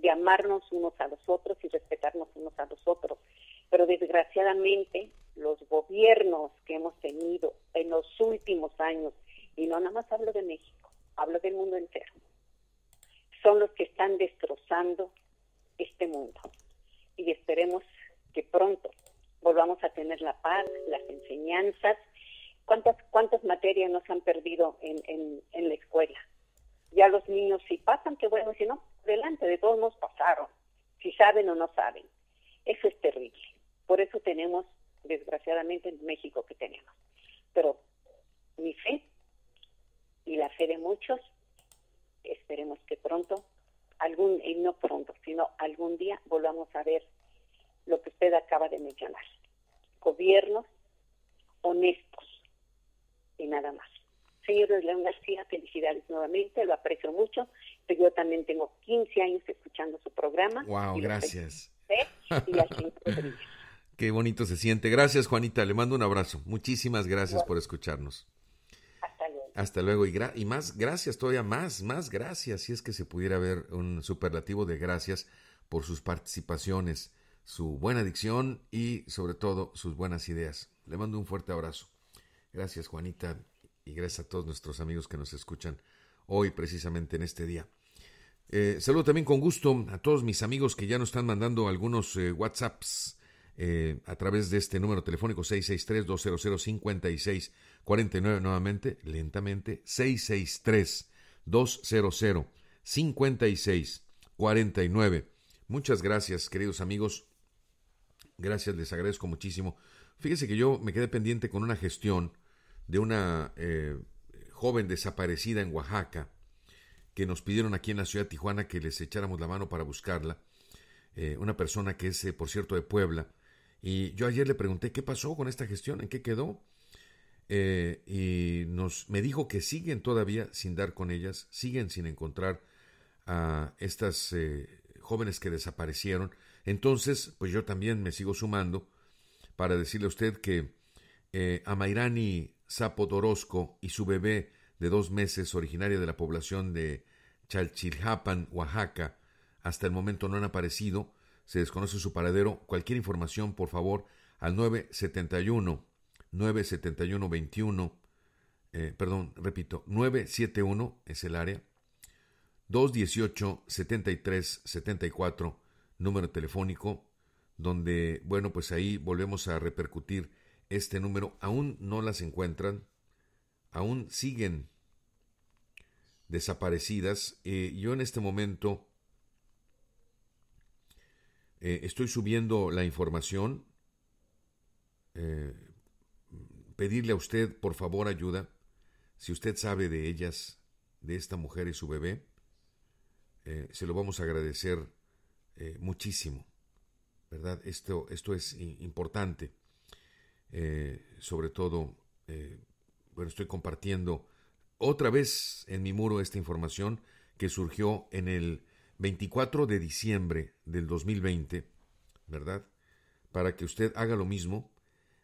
de amarnos unos a los otros y respetarnos unos a los otros. Pero desgraciadamente los gobiernos que hemos tenido en los últimos años, y no nada más hablo de México, hablo del mundo entero, son los que están destrozando este mundo. Y esperemos que pronto volvamos a tener la paz, las enseñanzas ¿Cuántas, cuántas materias nos han perdido en, en, la escuela? Ya los niños si pasan, qué bueno, si no, adelante, de todos nos pasaron, si saben o no saben. Eso es terrible. Por eso tenemos, desgraciadamente, en México que tenemos. Pero mi fe y la fe de muchos, esperemos que pronto, algún, y no pronto, sino algún día volvamos a ver lo que usted acaba de mencionar. Gobiernos honestos, y nada más. Señor León García, felicidades nuevamente, lo aprecio mucho. Pero yo también tengo 15 años escuchando su programa. Wow, gracias. Qué bonito se siente. Gracias, Juanita. Le mando un abrazo. Muchísimas gracias por escucharnos. Hasta luego. Hasta luego. Y, y más gracias, todavía más, más gracias. Si es que se pudiera ver un superlativo de gracias por sus participaciones, su buena dicción y sobre todo sus buenas ideas. Le mando un fuerte abrazo. Gracias Juanita y gracias a todos nuestros amigos que nos escuchan hoy precisamente en este día. Eh, saludo también con gusto a todos mis amigos que ya nos están mandando algunos eh, WhatsApps eh, a través de este número telefónico 663-200-5649 nuevamente, lentamente, 663-200-5649. Muchas gracias, queridos amigos. Gracias, les agradezco muchísimo. Fíjese que yo me quedé pendiente con una gestión de una eh, joven desaparecida en Oaxaca, que nos pidieron aquí en la ciudad de Tijuana que les echáramos la mano para buscarla. Eh, una persona que es, eh, por cierto, de Puebla. Y yo ayer le pregunté qué pasó con esta gestión, en qué quedó. y nos, me dijo que siguen todavía sin dar con ellas, siguen sin encontrar a estas jóvenes que desaparecieron. Entonces, pues yo también me sigo sumando para decirle a usted que eh, Zapodorosco y su bebé de dos meses, originaria de la población de Chalchilhapan, Oaxaca, hasta el momento no han aparecido. Se desconoce su paradero. Cualquier información, por favor, al 971 971 21 eh, perdón, repito, 971 es el área, 218 73 74, número telefónico donde, bueno, pues ahí volvemos a repercutir este número. Aún no las encuentran, aún siguen desaparecidas. Eh, yo en este momento eh, estoy subiendo la información. Eh, pedirle a usted, por favor, ayuda. Si usted sabe de ellas, de esta mujer y su bebé, se lo vamos a agradecer muchísimo. ¿Verdad? Esto, esto es importante. Sobre todo, bueno, estoy compartiendo otra vez en mi muro esta información que surgió en el 24 de diciembre del 2020, ¿verdad? Para que usted haga lo mismo.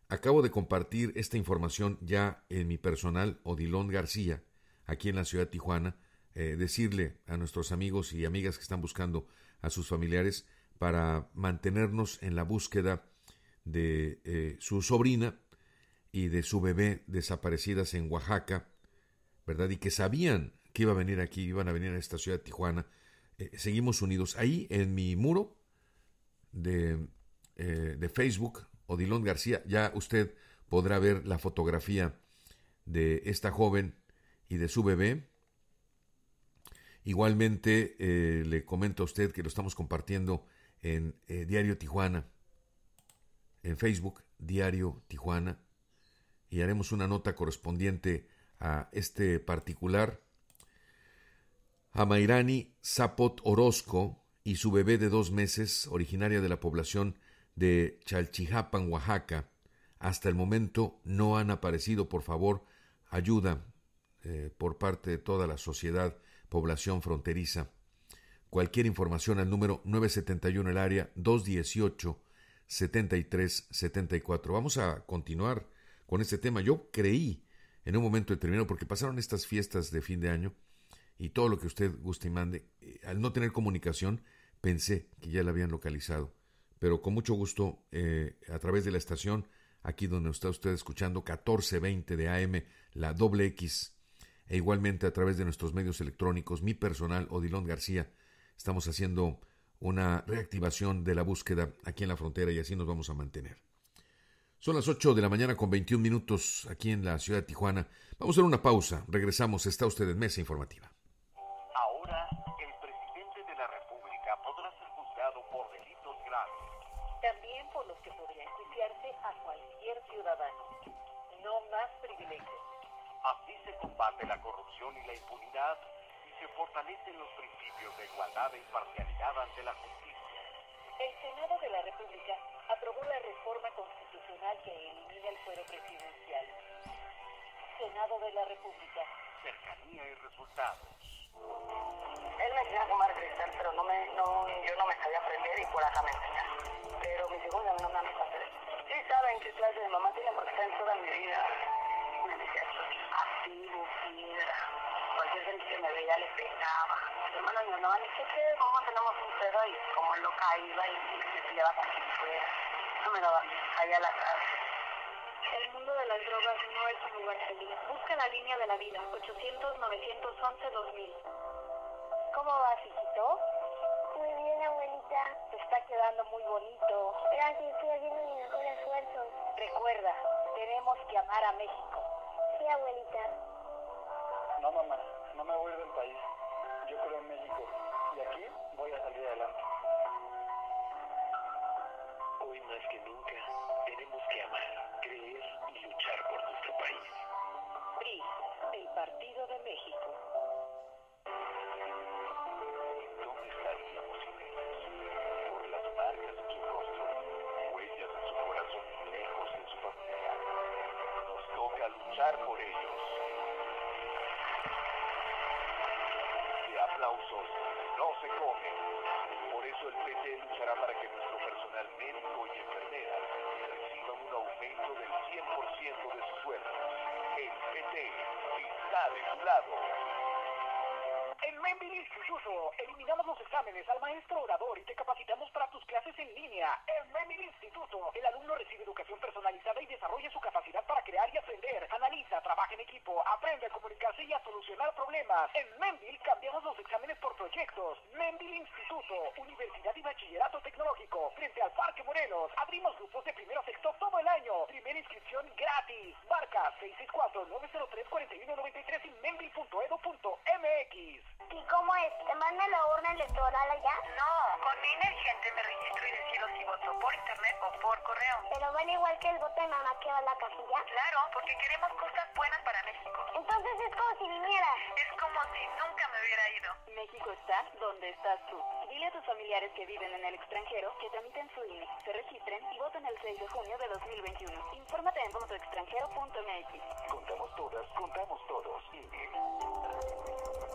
Acabo de compartir esta información ya en mi personal Odilón García, aquí en la ciudad de Tijuana, eh, decirle a nuestros amigos y amigas que están buscando a sus familiares para mantenernos en la búsqueda de eh, su sobrina y de su bebé desaparecidas en Oaxaca, ¿verdad? Y que sabían que iba a venir aquí, iban a venir a esta ciudad de Tijuana. Eh, seguimos unidos. Ahí en mi muro de, eh, de Facebook, Odilón García, ya usted podrá ver la fotografía de esta joven y de su bebé. Igualmente le comento a usted que lo estamos compartiendo en Diario Tijuana, en Facebook, Diario Tijuana, y haremos una nota correspondiente a este particular, a Mairani Zapot Orozco y su bebé de dos meses, originaria de la población de Chalchihapan, Oaxaca. Hasta el momento no han aparecido, por favor, ayuda eh, por parte de toda la sociedad, población fronteriza. Cualquier información al número 971 el área 218 7374. Vamos a continuar con este tema. Yo creí en un momento determinado, porque pasaron estas fiestas de fin de año y todo lo que usted guste y mande, eh, al no tener comunicación, pensé que ya la habían localizado. Pero con mucho gusto, eh, a través de la estación, aquí donde está usted escuchando, 1420 de AM, la doble X, e igualmente a través de nuestros medios electrónicos, mi personal, Odilón García, estamos haciendo una reactivación de la búsqueda aquí en la frontera y así nos vamos a mantener. Son las 8 de la mañana con 21 minutos aquí en la ciudad de Tijuana. Vamos a hacer una pausa. Regresamos. Está usted en Mesa Informativa. Ahora, el presidente de la República podrá ser juzgado por delitos graves. También por los que podría enjuiciarse a cualquier ciudadano. No más privilegios. Así se combate la corrupción y la impunidad se fortalecen los principios de igualdad e imparcialidad ante la justicia. El Senado de la República aprobó la reforma constitucional que elimina el fuero presidencial. Senado de la República. Cercanía y resultados. Él me enseñó a fumar cristal, pero no me, no, yo no me sabía aprender y por acá me enseñaron. Pero mis hijos no me han hacer eso. Sí saben qué clase de mamá tiene porque está en toda mi vida. Me decía, activo, fiera. Que veía le pegaba. Hermanos mandaban, ¿y qué? ¿Cómo tenemos un pedo? Y como él lo caía y se peleaba con quien fuera no me daba allá la casa. El mundo de las drogas no es un lugar feliz. Busca la línea de la vida, 800-911-2000. ¿Cómo vas, hijito? Muy bien, abuelita. Te está quedando muy bonito. Gracias, estoy haciendo mi mejor esfuerzo. Recuerda, tenemos que amar a México. Sí, abuelita. No, mamá, no me voy del país. Yo creo en México y aquí voy a salir adelante. Hoy más que nunca tenemos que amar, creer y luchar por nuestro país. PRI, el Partido de México. ¿Dónde estaríamos sin ellos? Por las marcas en su rostro, huellas en su corazón, lejos de su familia. Nos toca luchar por ellos. De no se come. Por eso el PT luchará para que nuestro personal médico y enfermera reciban un aumento del 100% de su sueldo. El PT está de su lado. En Menville Instituto eliminamos los exámenes al maestro orador y te capacitamos para tus clases en línea. En Menville Instituto, el alumno recibe educación personalizada y desarrolla su capacidad para crear y aprender. Analiza, trabaja en equipo, aprende a comunicarse y a solucionar problemas. En Menville cambiamos los exámenes por proyectos. Menville Instituto, Universidad y Bachillerato Tecnológico, frente al Parque. Morelos. Abrimos grupos de primero a sexto todo el año. Primera inscripción gratis. Marca 664-903-4193 y menvi.edu.mx. ¿Y cómo es? ¿Te mandan la urna electoral allá? No, con mi gente me registro y decido si voto por internet o por correo. ¿Pero van igual que el voto de mamá que va a la casilla? Claro, porque queremos cosas buenas para México. Entonces es como si viniera. Es como si nunca me hubiera ido. México está donde estás tú. Dile a tus familiares que viven en el extranjero que tramiten su INE, se registren y voten el 6 de junio de 2021. Infórmate en votoextranjero.mx. Contamos todas, contamos todos. INE.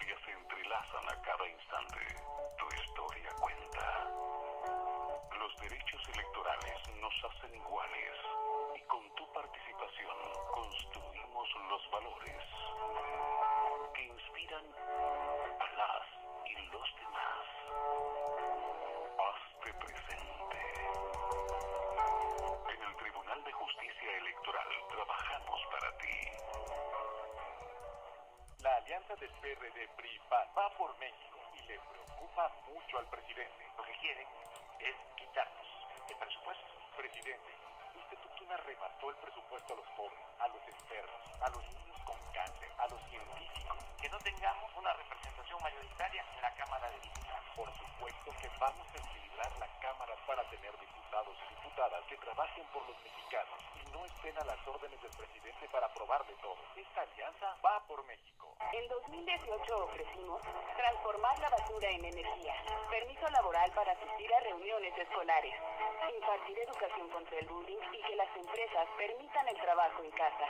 Historias se entrelazan a cada instante. Tu historia cuenta. Los derechos electorales nos hacen iguales y con tu participación construimos los valores del PRD PRI va por México y le preocupa mucho al presidente. Lo que quiere es quitarnos el presupuesto. Presidente, usted por qué arrebató el presupuesto a los pobres, a los enfermos, a los niños con cáncer, a los científicos. Que no tengamos una representación mayoritaria en la Cámara de Diputados. Por supuesto que vamos a equilibrar la Cámara para tener diputados y diputadas que trabajen por los mexicanos y no estén a las órdenes del presidente para aprobarle todo. Esta alianza va por México. En 2018 ofrecimos transformar la basura en energía, permiso laboral para asistir a reuniones escolares, impartir educación contra el bullying y que las empresas permitan el trabajo en casa.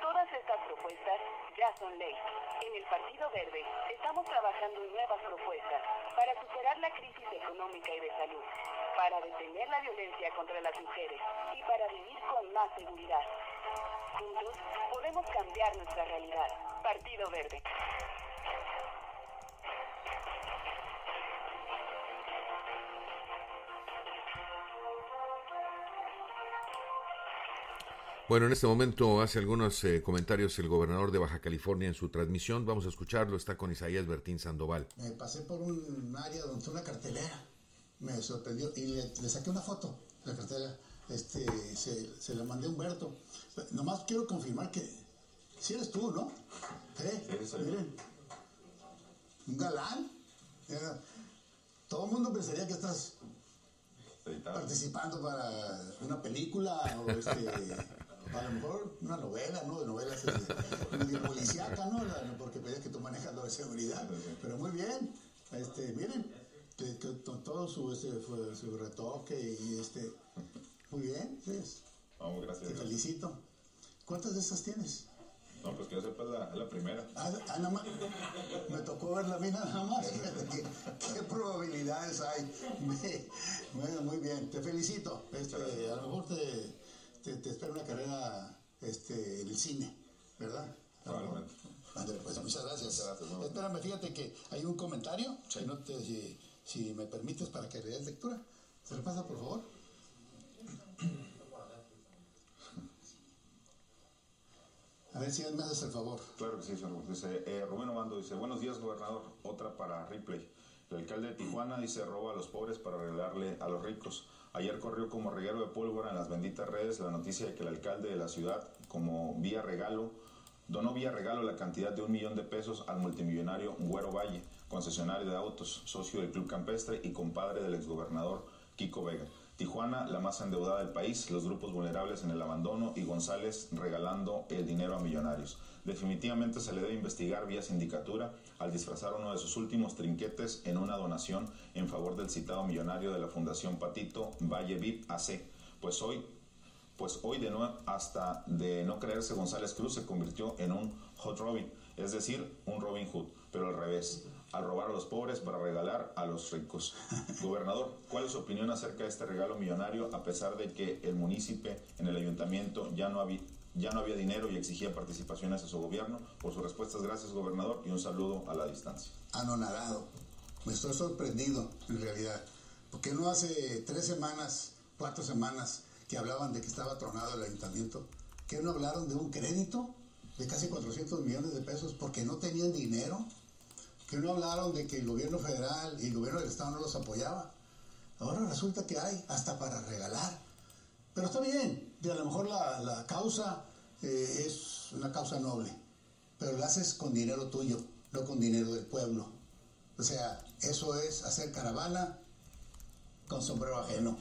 Todas estas propuestas ya son ley. En el Partido Verde estamos trabajando en nuevas propuestas para superar la crisis económica y de salud, para detener la violencia contra las mujeres y para vivir con más seguridad. Juntos podemos cambiar nuestra realidad. Partido Verde. Bueno, en este momento hace algunos eh, comentarios el gobernador de Baja California en su transmisión. Vamos a escucharlo. Está con Isaías Bertín Sandoval. Me pasé por un área donde una cartelera. Me sorprendió y le, le saqué una foto de la cartelera. Este, se, se la mandé a Humberto. Nomás quiero confirmar que si eres tú, ¿no? ¿Eh? Miren, un galán. Todo el mundo pensaría que estás participando para una película o este, a lo mejor una novela, ¿no? De novelas de, de policíaca, ¿no? Porque ves que tú manejas lo de seguridad. Pero muy bien. Este, miren, que, que todo su, este, fue- su retoque y este. Muy bien, pues. Vamos, gracias. Te felicito. ¿Cuántas de esas tienes? No, pues que yo sepa la, primera. Ah, ah, nada más. Me tocó ver la mina nada más. ¿Qué, qué probabilidades hay? Me- bueno, muy bien. Te felicito. Este, a lo mejor te, te, te espera una carrera este, en el cine, ¿verdad? Probablemente. Ándale, pues muchas gracias. Espérame, fíjate que hay un comentario. que no te- si, si me permites para que leas lectura. ¿Se lo pasa, por favor? A ver si me haces el favor. Claro que sí, señor. Dice, eh, Rubén Obando dice, buenos días, gobernador. Otra para Ripley. El alcalde de Tijuana dice, roba a los pobres para arreglarle a los ricos. Ayer corrió como reguero de pólvora en las benditas redes la noticia de que el alcalde de la ciudad, como vía regalo, donó vía regalo la cantidad de un millón de pesos al multimillonario Güero Valle, concesionario de autos, socio del Club Campestre y compadre del exgobernador Kiko Vega. Tijuana, la más endeudada del país, los grupos vulnerables en el abandono y González regalando el dinero a millonarios. Definitivamente se le debe investigar vía sindicatura al disfrazar uno de sus últimos trinquetes en una donación en favor del citado millonario de la Fundación Patito Valle VIP AC. Pues hoy pues hoy de no, hasta de no creerse González Cruz se convirtió en un Hot Robin, es decir, un Robin Hood, pero al revés, al robar a los pobres para regalar a los ricos. Gobernador, ¿cuál es su opinión acerca de este regalo millonario a pesar de que el municipio en el ayuntamiento ya no había ya no había dinero y exigía participaciones a su gobierno. Por sus respuestas, gracias, gobernador, y un saludo a la distancia. anonadado. Me estoy sorprendido, en realidad. Porque no hace tres semanas, cuatro semanas, que hablaban de que estaba tronado el ayuntamiento? ¿Que no hablaron de un crédito de casi 400 millones de pesos porque no tenían dinero? ¿Que no hablaron de que el gobierno federal y el gobierno del estado no los apoyaba? Ahora resulta que hay hasta para regalar. Pero está bien, y a lo mejor la, la causa eh, es una causa noble, pero la haces con dinero tuyo, no con dinero del pueblo. O sea, eso es hacer caravana con sombrero ajeno.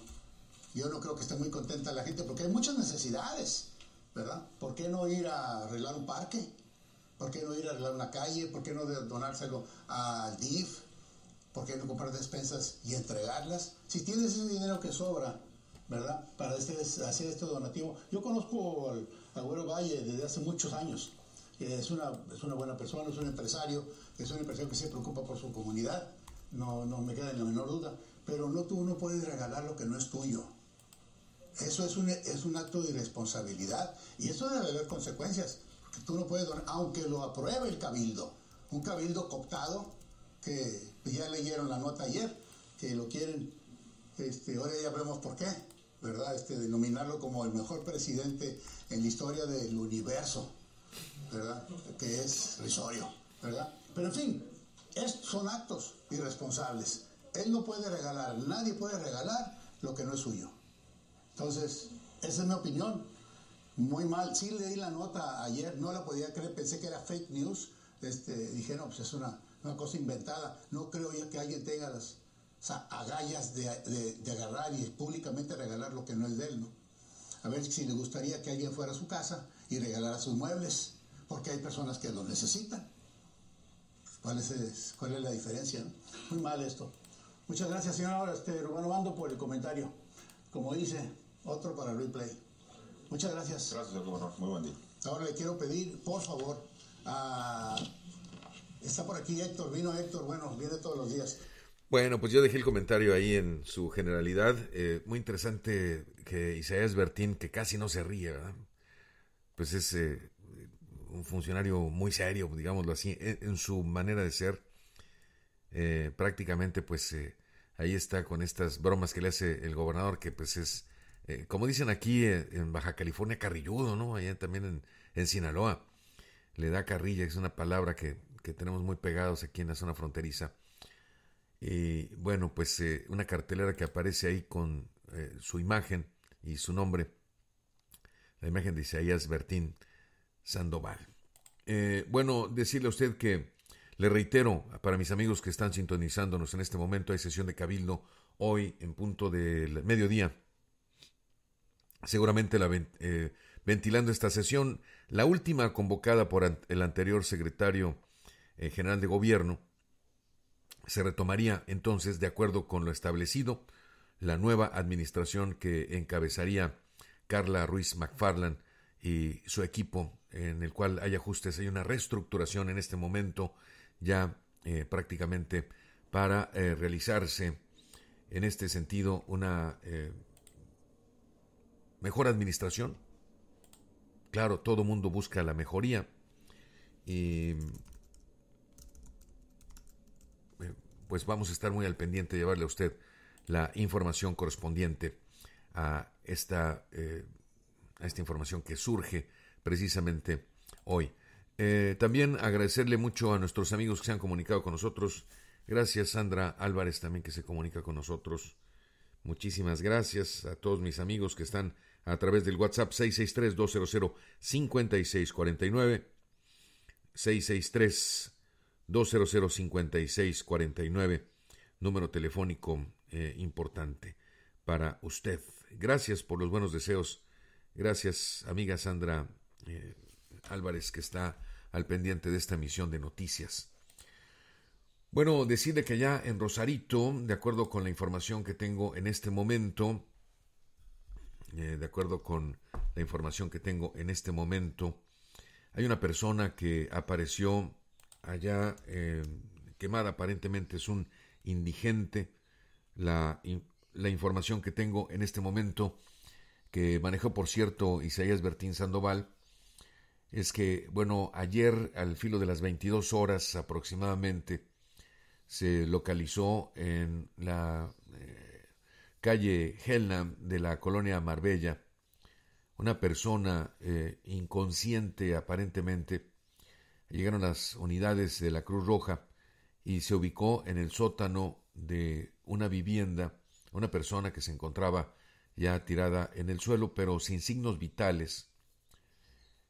Yo no creo que esté muy contenta la gente porque hay muchas necesidades, ¿verdad? ¿Por qué no ir a arreglar un parque? ¿Por qué no ir a arreglar una calle? ¿Por qué no donárselo al DIF? ¿Por qué no comprar despensas y entregarlas? Si tienes ese dinero que sobra, ¿verdad? Para este, hacer este donativo. Yo conozco al Agüero Valle desde hace muchos años. Es una, es una buena persona, es un empresario, es un empresario que se preocupa por su comunidad, no, no me queda ni la menor duda. Pero no, tú no puedes regalar lo que no es tuyo. Eso es un, es un acto de irresponsabilidad y eso debe haber consecuencias. Tú no puedes aunque lo apruebe el cabildo, un cabildo cooptado que ya leyeron la nota ayer, que lo quieren, este, ahora ya vemos por qué, ¿verdad? Este, denominarlo como el mejor presidente en la historia del universo, ¿verdad? Que es risorio, ¿verdad? Pero en fin, es, son actos irresponsables. Él no puede regalar, nadie puede regalar lo que no es suyo. Entonces, esa es mi opinión. Muy mal. Sí leí la nota ayer, no la podía creer, pensé que era fake news. Este, dije, no, pues es una, una cosa inventada. No creo ya que alguien tenga las agallas de, de, agarrar y públicamente regalar lo que no es de él, ¿no? A ver si le gustaría que alguien fuera a su casa y regalara sus muebles, porque hay personas que lo necesitan. ¿Cuál es, cuál es la diferencia? Muy mal esto. Muchas gracias, señor este, Rubén Obando, por el comentario. Como dice, otro para replay. Muchas gracias. Gracias, señor gobernador. Muy buen día. Ahora le quiero pedir, por favor, a... Está por aquí Héctor, vino Héctor, bueno, viene todos los días. Bueno, pues yo dejé el comentario ahí en su generalidad. Eh, muy interesante que Isaías Bertín, que casi no se ríe, ¿verdad? Pues es eh, un funcionario muy serio, digámoslo así, en, su manera de ser. Eh, prácticamente, pues ahí está con estas bromas que le hace el gobernador, que pues es, como dicen aquí en Baja California, carrilludo, ¿no? Allá también en, en Sinaloa. Le da carrilla, es una palabra que, que tenemos muy pegados aquí en la zona fronteriza y bueno, pues eh, una cartelera que aparece ahí con eh, su imagen y su nombre, la imagen de Isaías Bertín Sandoval. Eh, bueno, decirle a usted que le reitero para mis amigos que están sintonizándonos en este momento, hay sesión de cabildo hoy en punto del mediodía. Seguramente la, ventilando esta sesión, la última convocada por el anterior secretario general de gobierno, se retomaría entonces, de acuerdo con lo establecido, la nueva administración que encabezaría Carla Ruiz McFarland y su equipo, en el cual hay ajustes, hay una reestructuración en este momento ya eh, prácticamente para eh, realizarse. En este sentido una eh, mejor administración. Claro, todo mundo busca la mejoría y pues vamos a estar muy al pendiente de llevarle a usted la información correspondiente a esta, eh, a esta información que surge precisamente hoy. Eh, también agradecerle mucho a nuestros amigos que se han comunicado con nosotros. Gracias Sandra Álvarez también que se comunica con nosotros. Muchísimas gracias a todos mis amigos que están a través del WhatsApp 663-200-5649. 663 2005649, número telefónico eh, importante para usted. Gracias por los buenos deseos. Gracias, amiga Sandra eh, Álvarez, que está al pendiente de esta emisión de noticias. Bueno, decide que ya en Rosarito, de acuerdo con la información que tengo en este momento, eh, de acuerdo con la información que tengo en este momento, hay una persona que apareció allá eh, quemada, aparentemente es un indigente. La, información que tengo en este momento, que manejó por cierto Isaías Bertín Sandoval, es que, bueno, ayer al filo de las 22 horas aproximadamente, se localizó en la eh, calle Helnam de la colonia Marbella. Una persona eh, inconsciente aparentemente. Llegaron las unidades de la Cruz Roja y se ubicó en el sótano de una vivienda. Una persona que se encontraba ya tirada en el suelo, pero sin signos vitales,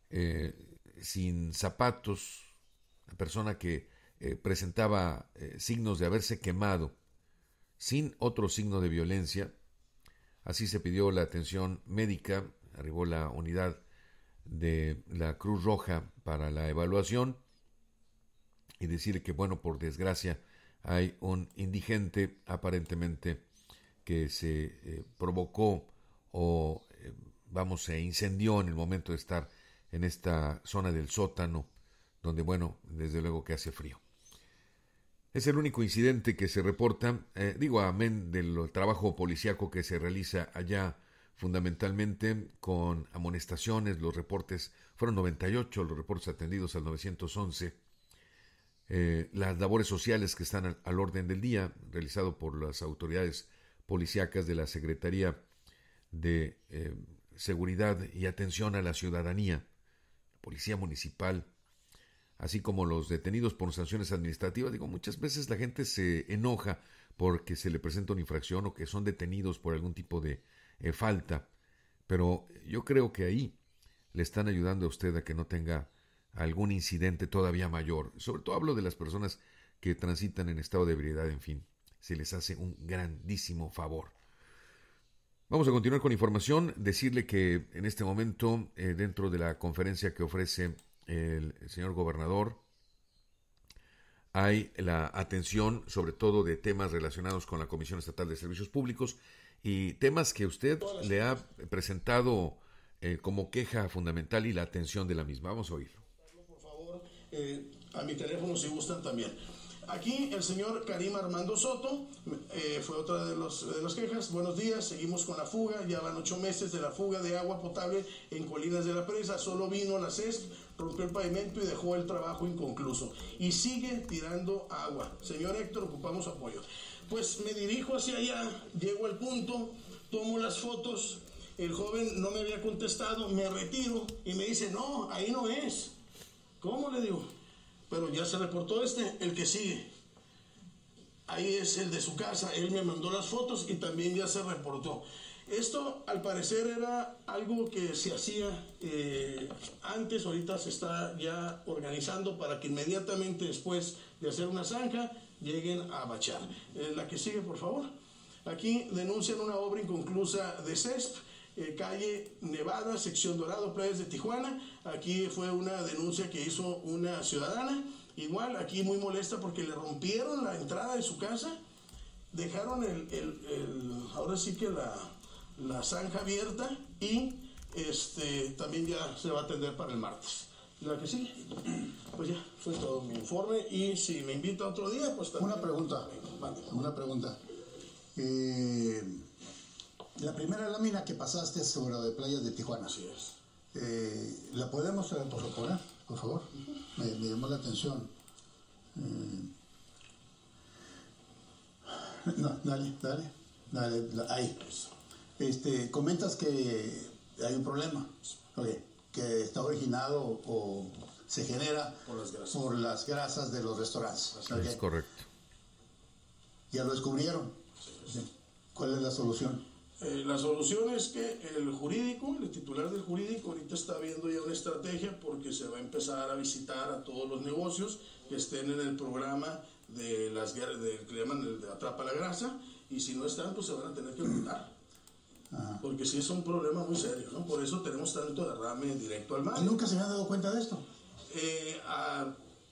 eh, sin zapatos, una persona que eh, presentaba signos de haberse quemado, sin otro signo de violencia. Así se pidió la atención médica, arribó la unidad de la Cruz Roja para la evaluación y decir que, bueno, por desgracia, hay un indigente aparentemente que se eh, provocó o, eh, vamos, se incendió en el momento de estar en esta zona del sótano, donde, bueno, desde luego que hace frío. Es el único incidente que se reporta, eh, digo, amén del trabajo policíaco que se realiza allá fundamentalmente con amonestaciones, los reportes, fueron 98 los reportes atendidos al 911, eh, las labores sociales que están al, orden del día, realizado por las autoridades policíacas de la Secretaría de eh, Seguridad y Atención a la Ciudadanía, Policía Municipal, así como los detenidos por sanciones administrativas. Digo, muchas veces la gente se enoja porque se le presenta una infracción o que son detenidos por algún tipo de eh, falta, pero yo creo que ahí le están ayudando a usted a que no tenga algún incidente todavía mayor. Sobre todo hablo de las personas que transitan en estado de ebriedad, en fin, se les hace un grandísimo favor. Vamos a continuar con información, decirle que en este momento, eh, dentro de la conferencia que ofrece el señor gobernador, hay la atención sobre todo de temas relacionados con la Comisión Estatal de Servicios Públicos y temas que usted le ha presentado eh, como queja fundamental y la atención de la misma. Vamos a oírlo. Por favor, eh, a mi teléfono si gustan también. Aquí el señor Karim Armando Soto eh, fue otra de, los, de las quejas. Buenos días, seguimos con la fuga. Ya van ocho meses de la fuga de agua potable en Colinas de la Presa. Solo vino la CESP, rompió el pavimento y dejó el trabajo inconcluso. Y sigue tirando agua. Señor Héctor, ocupamos apoyo. Pues me dirijo hacia allá, llego al punto, tomo las fotos. El joven no me había contestado, me retiro y me dice, no, ahí no es. ¿Cómo le digo? pero ya se reportó este, el que sigue. Ahí es el de su casa, él me mandó las fotos y también ya se reportó. Esto al parecer era algo que se hacía eh, antes, ahorita se está ya organizando para que inmediatamente después de hacer una zanja lleguen a bachar. Eh, la que sigue, por favor. Aquí denuncian una obra inconclusa de CESP eh, calle Nevada, sección Dorado, Playas de Tijuana. Aquí fue una denuncia que hizo una ciudadana. Igual, aquí muy molesta porque le rompieron la entrada de su casa, dejaron el, el, ahora sí que la, la zanja abierta y este, también ya se va a atender para el martes. La que sí, pues ya, fue todo mi informe y si me invita otro día, pues también. Una pregunta, una pregunta. Eh, la primera lámina que pasaste sobre la de playas de Tijuana. Así es. Eh, ¿La podemos eh, por, poner, por favor? Me, llamó la atención. Eh, no, dale, dale, dale, ahí. Este, comentas que hay un problema, que está originado o, se genera por las grasas, de los restaurantes. Es correcto. ¿Ya lo descubrieron? ¿Cuál es la solución? Eh, la solución es que el jurídico, el titular del jurídico, ahorita está viendo ya una estrategia porque se va a empezar a visitar a todos los negocios que estén en el programa de las de, que llaman de Atrapa la Grasa y si no están, pues se van a tener que ocultar. Porque sí es un problema muy serio, ¿no? Por eso tenemos tanto derrame directo al mar. ¿Y nunca se han dado cuenta de esto? Eh,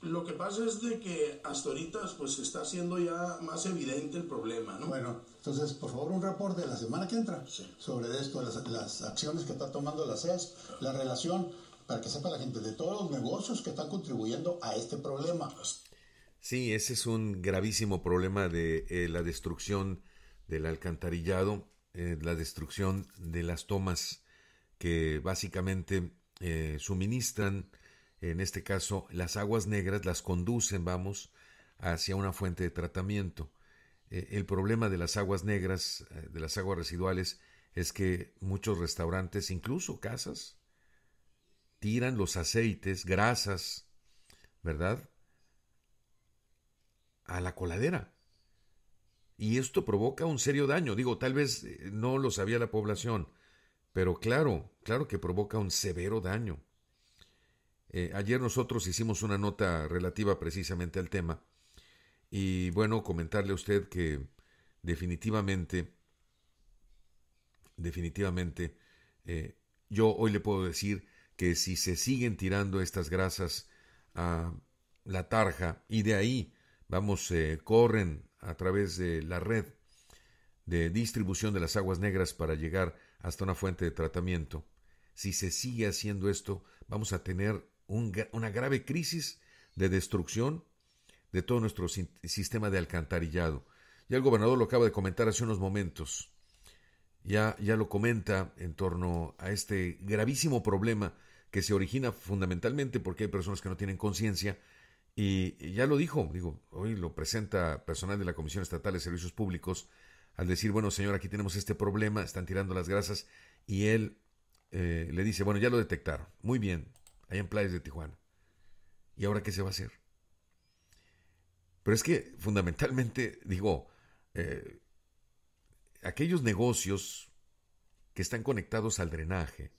lo que pasa es de que hasta ahorita pues está haciendo ya más evidente el problema, ¿no? Bueno, entonces por favor un reporte de la semana que entra sobre esto, las, las, acciones que está tomando la CES, la relación, para que sepa la gente de todos los negocios que están contribuyendo a este problema. Sí, ese es un gravísimo problema de eh, la destrucción del alcantarillado, eh, la destrucción de las tomas que básicamente eh, suministran en este caso las aguas negras las conducen, vamos, hacia una fuente de tratamiento. Eh, el problema de las aguas negras, de las aguas residuales, es que muchos restaurantes, incluso casas, tiran los aceites, grasas, ¿verdad? A la coladera. Y esto provoca un serio daño. Digo, tal vez eh, no lo sabía la población, pero claro, claro que provoca un severo daño. Eh, ayer nosotros hicimos una nota relativa precisamente al tema. Y bueno, comentarle a usted que definitivamente, definitivamente, eh, yo hoy le puedo decir que si se siguen tirando estas grasas a la tarja y de ahí, vamos, eh, corren a través de la red de distribución de las aguas negras para llegar hasta una fuente de tratamiento, si se sigue haciendo esto, vamos a tener una grave crisis de destrucción de todo nuestro sistema de alcantarillado. Ya el gobernador lo acaba de comentar hace unos momentos. Ya, ya lo comenta en torno a este gravísimo problema que se origina fundamentalmente porque hay personas que no tienen conciencia y ya lo dijo, digo, hoy lo presenta personal de la Comisión Estatal de Servicios Públicos al decir, bueno, señor, aquí tenemos este problema, están tirando las grasas y él eh, le dice, bueno, ya lo detectaron, muy bien, hay en playas de Tijuana. ¿Y ahora qué se va a hacer? Pero es que fundamentalmente, digo, eh, aquellos negocios que están conectados al drenaje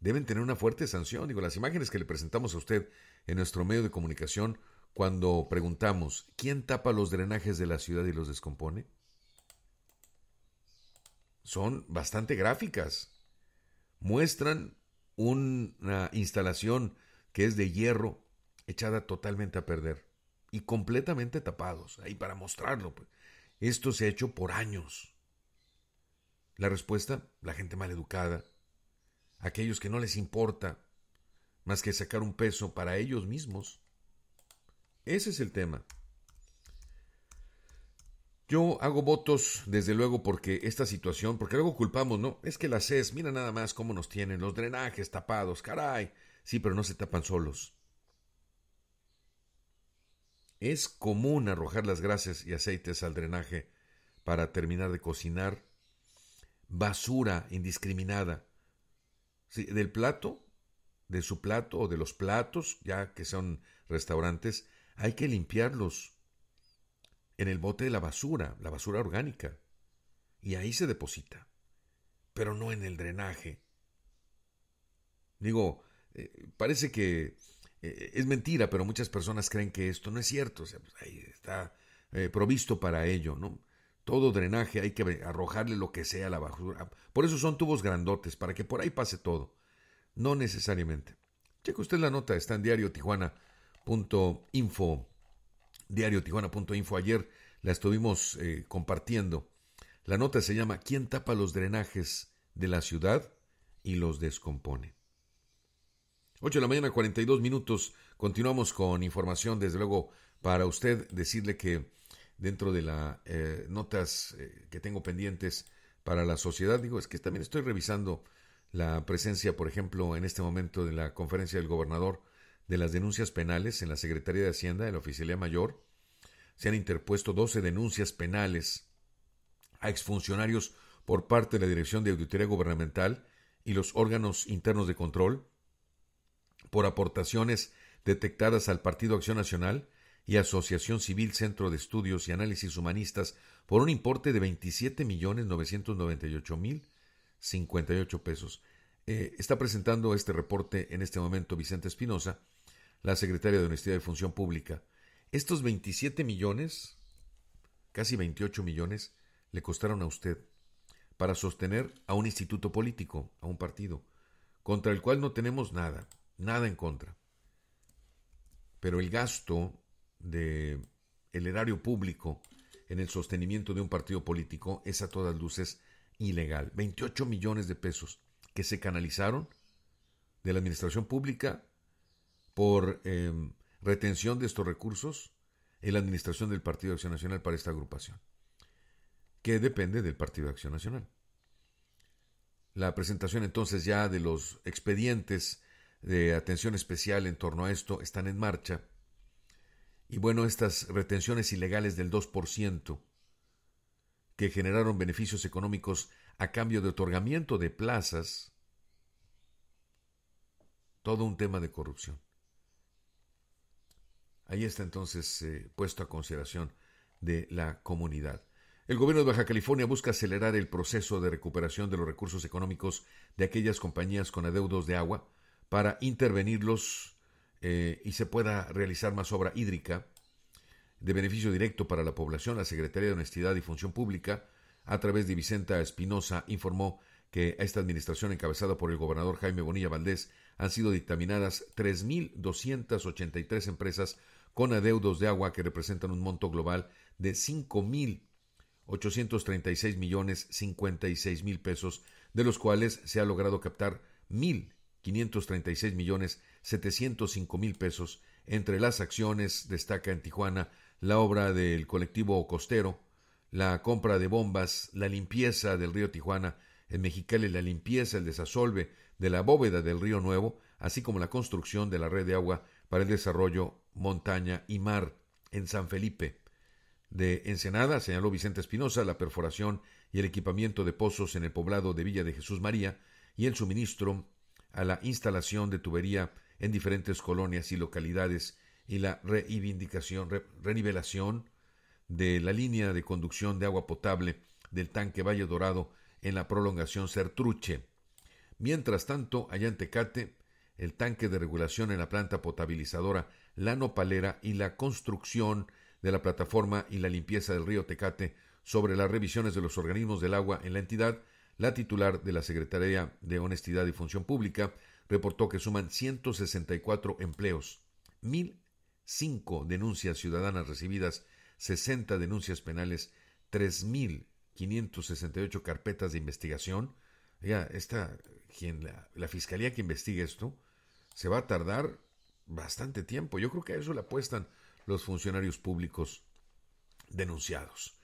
deben tener una fuerte sanción. Digo, las imágenes que le presentamos a usted en nuestro medio de comunicación cuando preguntamos, ¿quién tapa los drenajes de la ciudad y los descompone? Son bastante gráficas. Muestran una instalación que es de hierro echada totalmente a perder y completamente tapados, ahí para mostrarlo. Pues. Esto se ha hecho por años. La respuesta, la gente mal educada, aquellos que no les importa más que sacar un peso para ellos mismos. Ese es el tema. Yo hago votos, desde luego, porque esta situación, porque luego culpamos, ¿no? Es que la CES, mira nada más cómo nos tienen, los drenajes tapados, caray. Sí, pero no se tapan solos. Es común arrojar las grasas y aceites al drenaje para terminar de cocinar. Basura indiscriminada. Del plato, de su plato o de los platos, ya que son restaurantes, hay que limpiarlos en el bote de la basura, la basura orgánica. Y ahí se deposita. Pero no en el drenaje. Digo, eh, parece que eh, es mentira, pero muchas personas creen que esto no es cierto. O sea, pues, ahí está eh, provisto para ello, ¿no? Todo drenaje hay que arrojarle lo que sea a la basura. Por eso son tubos grandotes, para que por ahí pase todo. No necesariamente. Cheque usted la nota, está en diario tijuana.info diario tijuana.info. Ayer la estuvimos eh, compartiendo. La nota se llama ¿Quién tapa los drenajes de la ciudad y los descompone? 8 de la mañana, 42 minutos. Continuamos con información, desde luego, para usted decirle que dentro de las eh, notas eh, que tengo pendientes para la sociedad, digo, es que también estoy revisando la presencia, por ejemplo, en este momento de la conferencia del gobernador de las denuncias penales en la Secretaría de Hacienda, en la Oficialía Mayor, se han interpuesto 12 denuncias penales a exfuncionarios por parte de la Dirección de Auditoría Gubernamental y los órganos internos de control por aportaciones detectadas al Partido Acción Nacional y Asociación Civil Centro de Estudios y Análisis Humanistas por un importe de 27 millones 998 mil 58 pesos. Eh, está presentando este reporte en este momento Vicente Espinosa, la secretaria de Honestidad y Función Pública. Estos 27 millones, casi 28 millones, le costaron a usted para sostener a un instituto político, a un partido, contra el cual no tenemos nada, nada en contra. Pero el gasto de el erario público en el sostenimiento de un partido político es a todas luces ilegal. 28 millones de pesos que se canalizaron de la administración pública por em, retención de estos recursos en la administración del Partido de Acción Nacional para esta agrupación, que depende del Partido de Acción Nacional. La presentación entonces ya de los expedientes de atención especial en torno a esto están en marcha. Y bueno, estas retenciones ilegales del 2% que generaron beneficios económicos a cambio de otorgamiento de plazas, todo un tema de corrupción. Ahí está entonces eh, puesto a consideración de la comunidad. El gobierno de Baja California busca acelerar el proceso de recuperación de los recursos económicos de aquellas compañías con adeudos de agua para intervenirlos eh, y se pueda realizar más obra hídrica de beneficio directo para la población. La Secretaría de Honestidad y Función Pública, a través de Vicenta Espinosa, informó que a esta administración encabezada por el gobernador Jaime Bonilla Valdés han sido dictaminadas 3.283 empresas con adeudos de agua que representan un monto global de 5.000 836 millones 56 mil pesos, de los cuales se ha logrado captar 1.536 millones 705 mil pesos. Entre las acciones destaca en Tijuana la obra del colectivo costero, la compra de bombas, la limpieza del río Tijuana, en Mexicali la limpieza, el desasolve de la bóveda del río Nuevo, así como la construcción de la red de agua para el desarrollo montaña y mar en San Felipe de Ensenada, señaló Vicente Espinosa, la perforación y el equipamiento de pozos en el poblado de Villa de Jesús María y el suministro a la instalación de tubería en diferentes colonias y localidades y la reivindicación, renivelación de la línea de conducción de agua potable del tanque Valle Dorado en la prolongación Certruche. Mientras tanto, allá en Tecate, el tanque de regulación en la planta potabilizadora La Nopalera y la construcción de la plataforma y la limpieza del río Tecate sobre las revisiones de los organismos del agua en la entidad, la titular de la Secretaría de Honestidad y Función Pública reportó que suman 164 empleos, 1.005 denuncias ciudadanas recibidas, 60 denuncias penales, 3.568 carpetas de investigación. Ya, esta, quien, la, la fiscalía que investigue esto, se va a tardar bastante tiempo. Yo creo que a eso le apuestan los funcionarios públicos denunciados.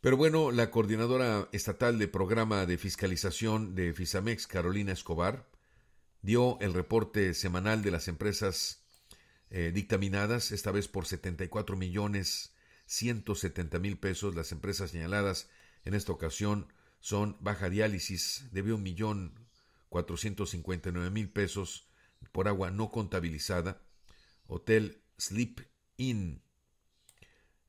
Pero bueno, la coordinadora estatal de programa de fiscalización de Fisamex, Carolina Escobar, dio el reporte semanal de las empresas eh, dictaminadas, esta vez por 74 millones 170 mil pesos. Las empresas señaladas en esta ocasión son Baja Diálisis, debe un millón 459 mil pesos por agua no contabilizada, Hotel Sleep In.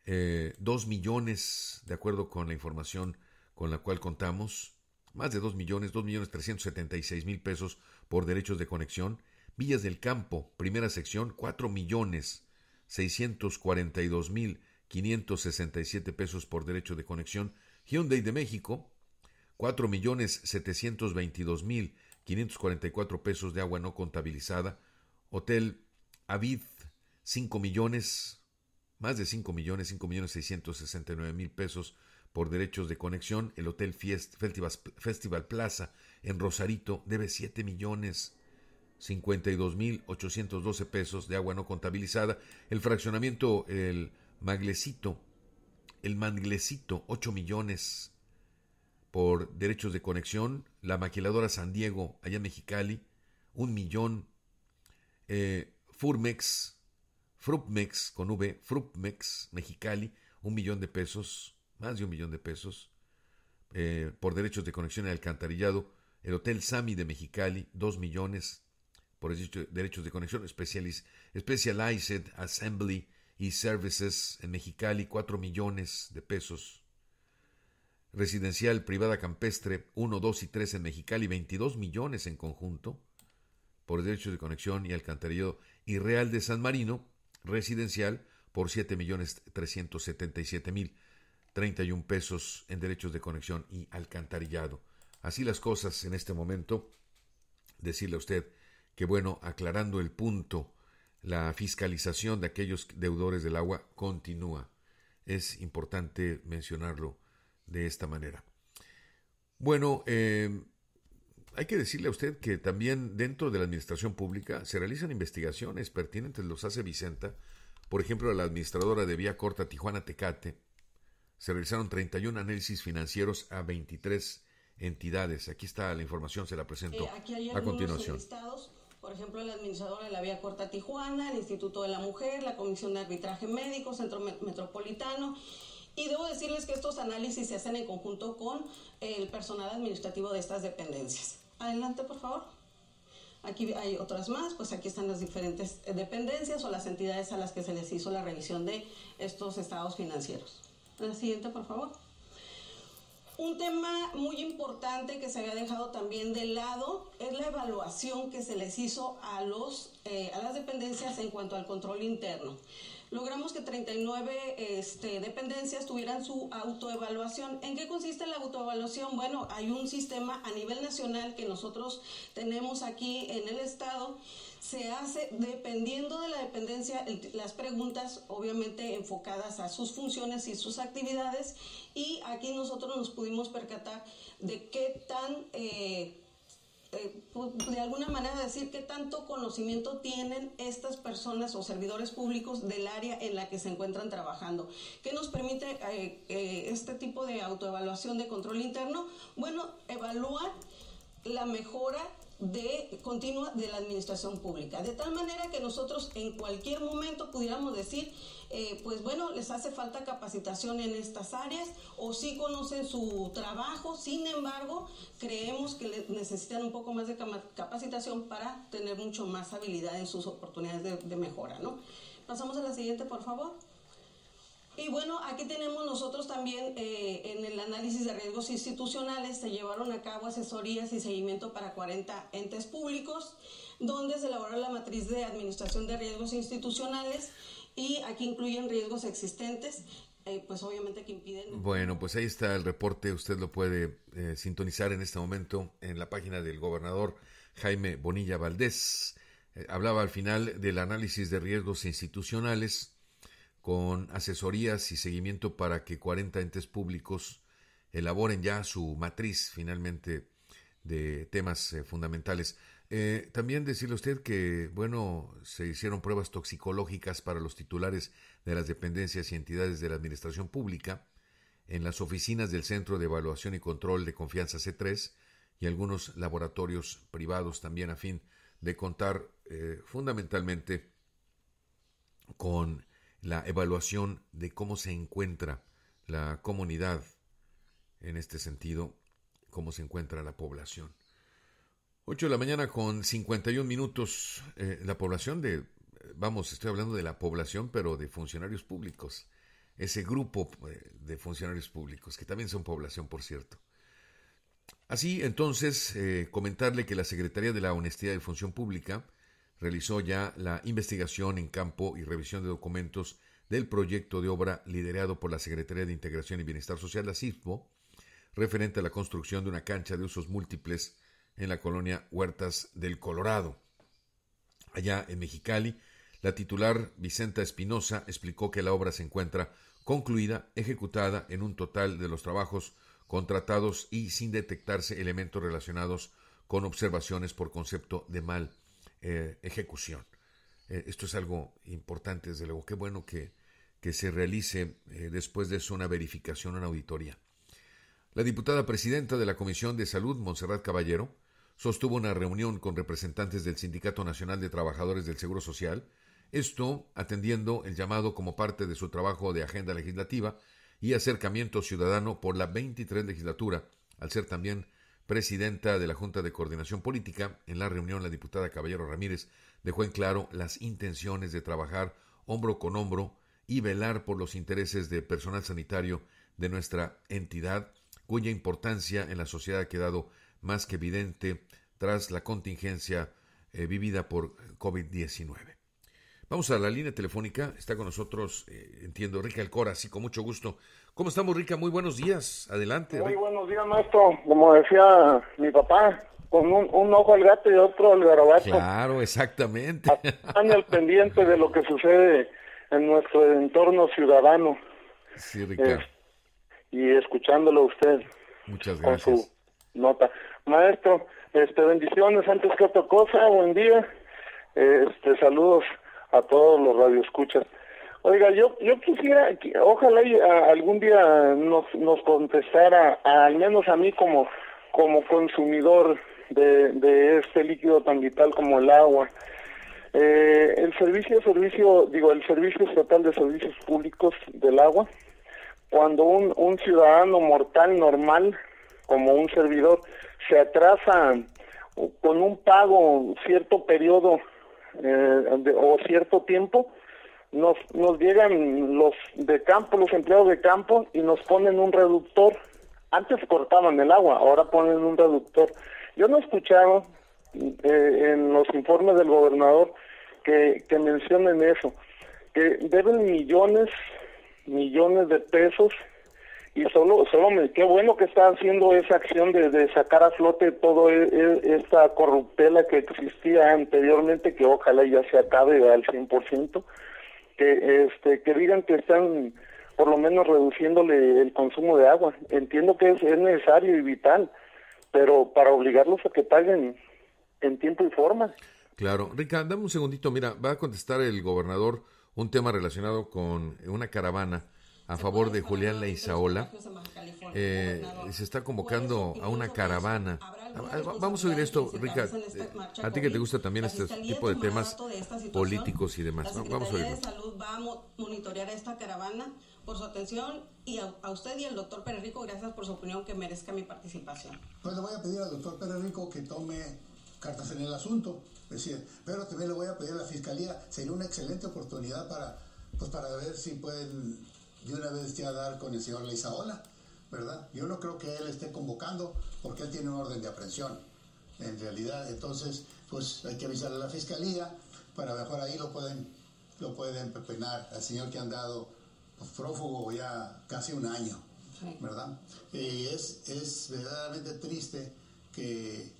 Eh, dos millones, de acuerdo con la información con la cual contamos, más de dos millones, dos millones trescientos setenta y seis mil pesos por derechos de conexión. Villas del Campo, primera sección, cuatro millones seiscientos cuarenta y dos mil quinientos sesenta y siete pesos por derecho de conexión. Hyundai de México, cuatro millones setecientos veintidós mil quinientos cuarenta y cuatro pesos de agua no contabilizada. Hotel Avid 5 millones, más de 5 millones, 5 millones 669 mil pesos por derechos de conexión. El Hotel Festival, Plaza en Rosarito debe 7 millones 52 mil 812 pesos de agua no contabilizada. El fraccionamiento, el Maglecito, el Manglecito, 8 millones por derechos de conexión. La maquiladora San Diego, allá en Mexicali, un millón. Eh, Furmex, Frupmex con V, Frupmex Mexicali, un millón de pesos, más de un millón de pesos, eh, por derechos de conexión y alcantarillado. El Hotel Sami de Mexicali, dos millones por derechos de conexión. Specialized Assembly y Services en Mexicali, cuatro millones de pesos. Residencial privada campestre, 1, 2 y 3 en Mexicali, 22 millones en conjunto por derechos de conexión y alcantarillado. Y Real de San Marino, residencial por siete millones trescientos setenta y siete mil treinta y un pesos en derechos de conexión y alcantarillado. Así las cosas en este momento. Decirle a usted que, bueno, aclarando el punto, la fiscalización de aquellos deudores del agua continúa. Es importante mencionarlo de esta manera. Bueno, eh, hay que decirle a usted que también dentro de la administración pública se realizan investigaciones pertinentes, los hace Vicenta. Por ejemplo, la administradora de Vía Corta Tijuana Tecate. Se realizaron 31 análisis financieros a 23 entidades. Aquí está la información, se la presento eh, a continuación. Por ejemplo, la administradora de la Vía Corta Tijuana, el Instituto de la Mujer, la Comisión de Arbitraje Médico, Centro Metropolitano. Y debo decirles que estos análisis se hacen en conjunto con el personal administrativo de estas dependencias. Adelante, por favor. Aquí hay otras más, pues aquí están las diferentes dependencias o las entidades a las que se les hizo la revisión de estos estados financieros. La siguiente, por favor. Un tema muy importante que se había dejado también de lado es la evaluación que se les hizo a, los, eh, a las dependencias en cuanto al control interno. Logramos que 39 este, dependencias tuvieran su autoevaluación. ¿En qué consiste la autoevaluación? Bueno, hay un sistema a nivel nacional que nosotros tenemos aquí en el Estado se hace dependiendo de la dependencia, las preguntas obviamente enfocadas a sus funciones y sus actividades y aquí nosotros nos pudimos percatar de qué tan... Eh, eh, de alguna manera decir qué tanto conocimiento tienen estas personas o servidores públicos del área en la que se encuentran trabajando. ¿Qué nos permite eh, este tipo de autoevaluación de control interno? Bueno, evalúa la mejora de continua de la administración pública, de tal manera que nosotros en cualquier momento pudiéramos decir, eh, pues bueno, les hace falta capacitación en estas áreas o sí conocen su trabajo, sin embargo, creemos que necesitan un poco más de capacitación para tener mucho más habilidad en sus oportunidades de, de mejora, ¿no? Pasamos a la siguiente, por favor. Y bueno, aquí tenemos nosotros también eh, en el análisis de riesgos institucionales, se llevaron a cabo asesorías y seguimiento para 40 entes públicos, donde se elaboró la matriz de administración de riesgos institucionales y aquí incluyen riesgos existentes. Eh, pues obviamente que impiden. Bueno, pues ahí está el reporte, usted lo puede eh, sintonizar en este momento en la página del gobernador Jaime Bonilla Valdés. hablaba al final del análisis de riesgos institucionales, con asesorías y seguimiento para que 40 entes públicos elaboren ya su matriz finalmente de temas eh, fundamentales. Eh, también decirle a usted que, bueno, se hicieron pruebas toxicológicas para los titulares de las dependencias y entidades de la Administración Pública en las oficinas del Centro de Evaluación y Control de Confianza C3 y algunos laboratorios privados también a fin de contar eh, fundamentalmente con la evaluación de cómo se encuentra la comunidad en este sentido, cómo se encuentra la población. 8 de la mañana con 51 minutos. Eh, la población de, vamos, estoy hablando de la población, pero de funcionarios públicos. Ese grupo eh, de funcionarios públicos, que también son población, por cierto. Así, entonces, eh, comentarle que la Secretaría de la Honestidad y Función Pública realizó ya la investigación en campo y revisión de documentos del proyecto de obra liderado por la Secretaría de Integración y Bienestar Social, la CISPO, referente a la construcción de una cancha de usos múltiples en la colonia Huertas del Colorado. Allá en Mexicali, la titular Vicenta Espinosa explicó que la obra se encuentra concluida, ejecutada en un total de los trabajos contratados y sin detectarse elementos relacionados con observaciones por concepto de mal eh, ejecución. Eh, esto es algo importante, desde luego. Qué bueno que, que se realice eh, después de eso una verificación, una auditoría. La diputada presidenta de la Comisión de Salud, Montserrat Caballero, sostuvo una reunión con representantes del Sindicato Nacional de Trabajadores del Seguro Social, esto atendiendo el llamado como parte de su trabajo de agenda legislativa y acercamiento ciudadano por la 23 legislatura, al ser también presidenta de la Junta de Coordinación Política, en la reunión la diputada Caballero Ramírez dejó en claro las intenciones de trabajar hombro con hombro y velar por los intereses del personal sanitario de nuestra entidad, cuya importancia en la sociedad ha quedado más que evidente tras la contingencia eh, vivida por COVID-19. Vamos a la línea telefónica. Está con nosotros, eh, entiendo, Rica Alcora, sí, con mucho gusto. ¿Cómo estamos, Rica? Muy buenos días. Adelante. Muy buenos días, maestro. Como decía mi papá, con un, ojo al gato y otro al garabato. Claro, exactamente. Están al pendiente de lo que sucede en nuestro entorno ciudadano. Sí, Rica. y escuchándolo a usted. Muchas gracias. Con su nota. Maestro, este, bendiciones antes que otra cosa. Buen día. Este, saludos a todos los radioescuchas. Oiga, yo yo quisiera, ojalá y, algún día nos, nos contestara, al menos a mí como, como consumidor de, de este líquido tan vital como el agua. Eh, el servicio, servicio, digo, el Servicio Estatal de Servicios Públicos del Agua, cuando un, un ciudadano mortal normal, como un servidor, se atrasa con un pago cierto periodo eh, o cierto tiempo, nos, nos llegan los de campo, los empleados de campo y nos ponen un reductor. Antes cortaban el agua, ahora ponen un reductor. Yo no he escuchado eh, en los informes del gobernador que, mencionen eso, que deben millones, millones de pesos y solo, solo me, qué bueno que está haciendo esa acción de, de sacar a flote toda e, e, esta corruptela que existía anteriormente, que ojalá ya se acabe al 100%, que, este, que digan que están por lo menos reduciéndole el consumo de agua. Entiendo que es, es necesario y vital, pero para obligarlos a que paguen en tiempo y forma. Claro. Rica, dame un segundito. Mira, va a contestar el gobernador un tema relacionado con una caravana a favor de Julián Leizaola. Eh, se está convocando a una caravana. Vamos a oír esto, Rica. Eh, a ti que te gusta también este tipo de temas políticos y demás. Vamos a oírlo. Salud va a monitorear esta caravana por su atención y a, usted y al doctor Pérez Rico, gracias por su opinión que merezca mi participación. Pues le voy a pedir al doctor Pérez Rico que tome cartas en el asunto, decir, pero también le voy a pedir a la fiscalía, sería una excelente oportunidad para, pues para ver si pueden de una vez ya dar con el señor Leizaola, ¿verdad? Yo no creo que él esté convocando porque él tiene un orden de aprehensión, en realidad. Entonces, pues hay que avisarle a la fiscalía para mejor ahí lo pueden, lo pueden pepenar al señor que han dado pues, prófugo ya casi un año, ¿verdad? Y es, es verdaderamente triste que,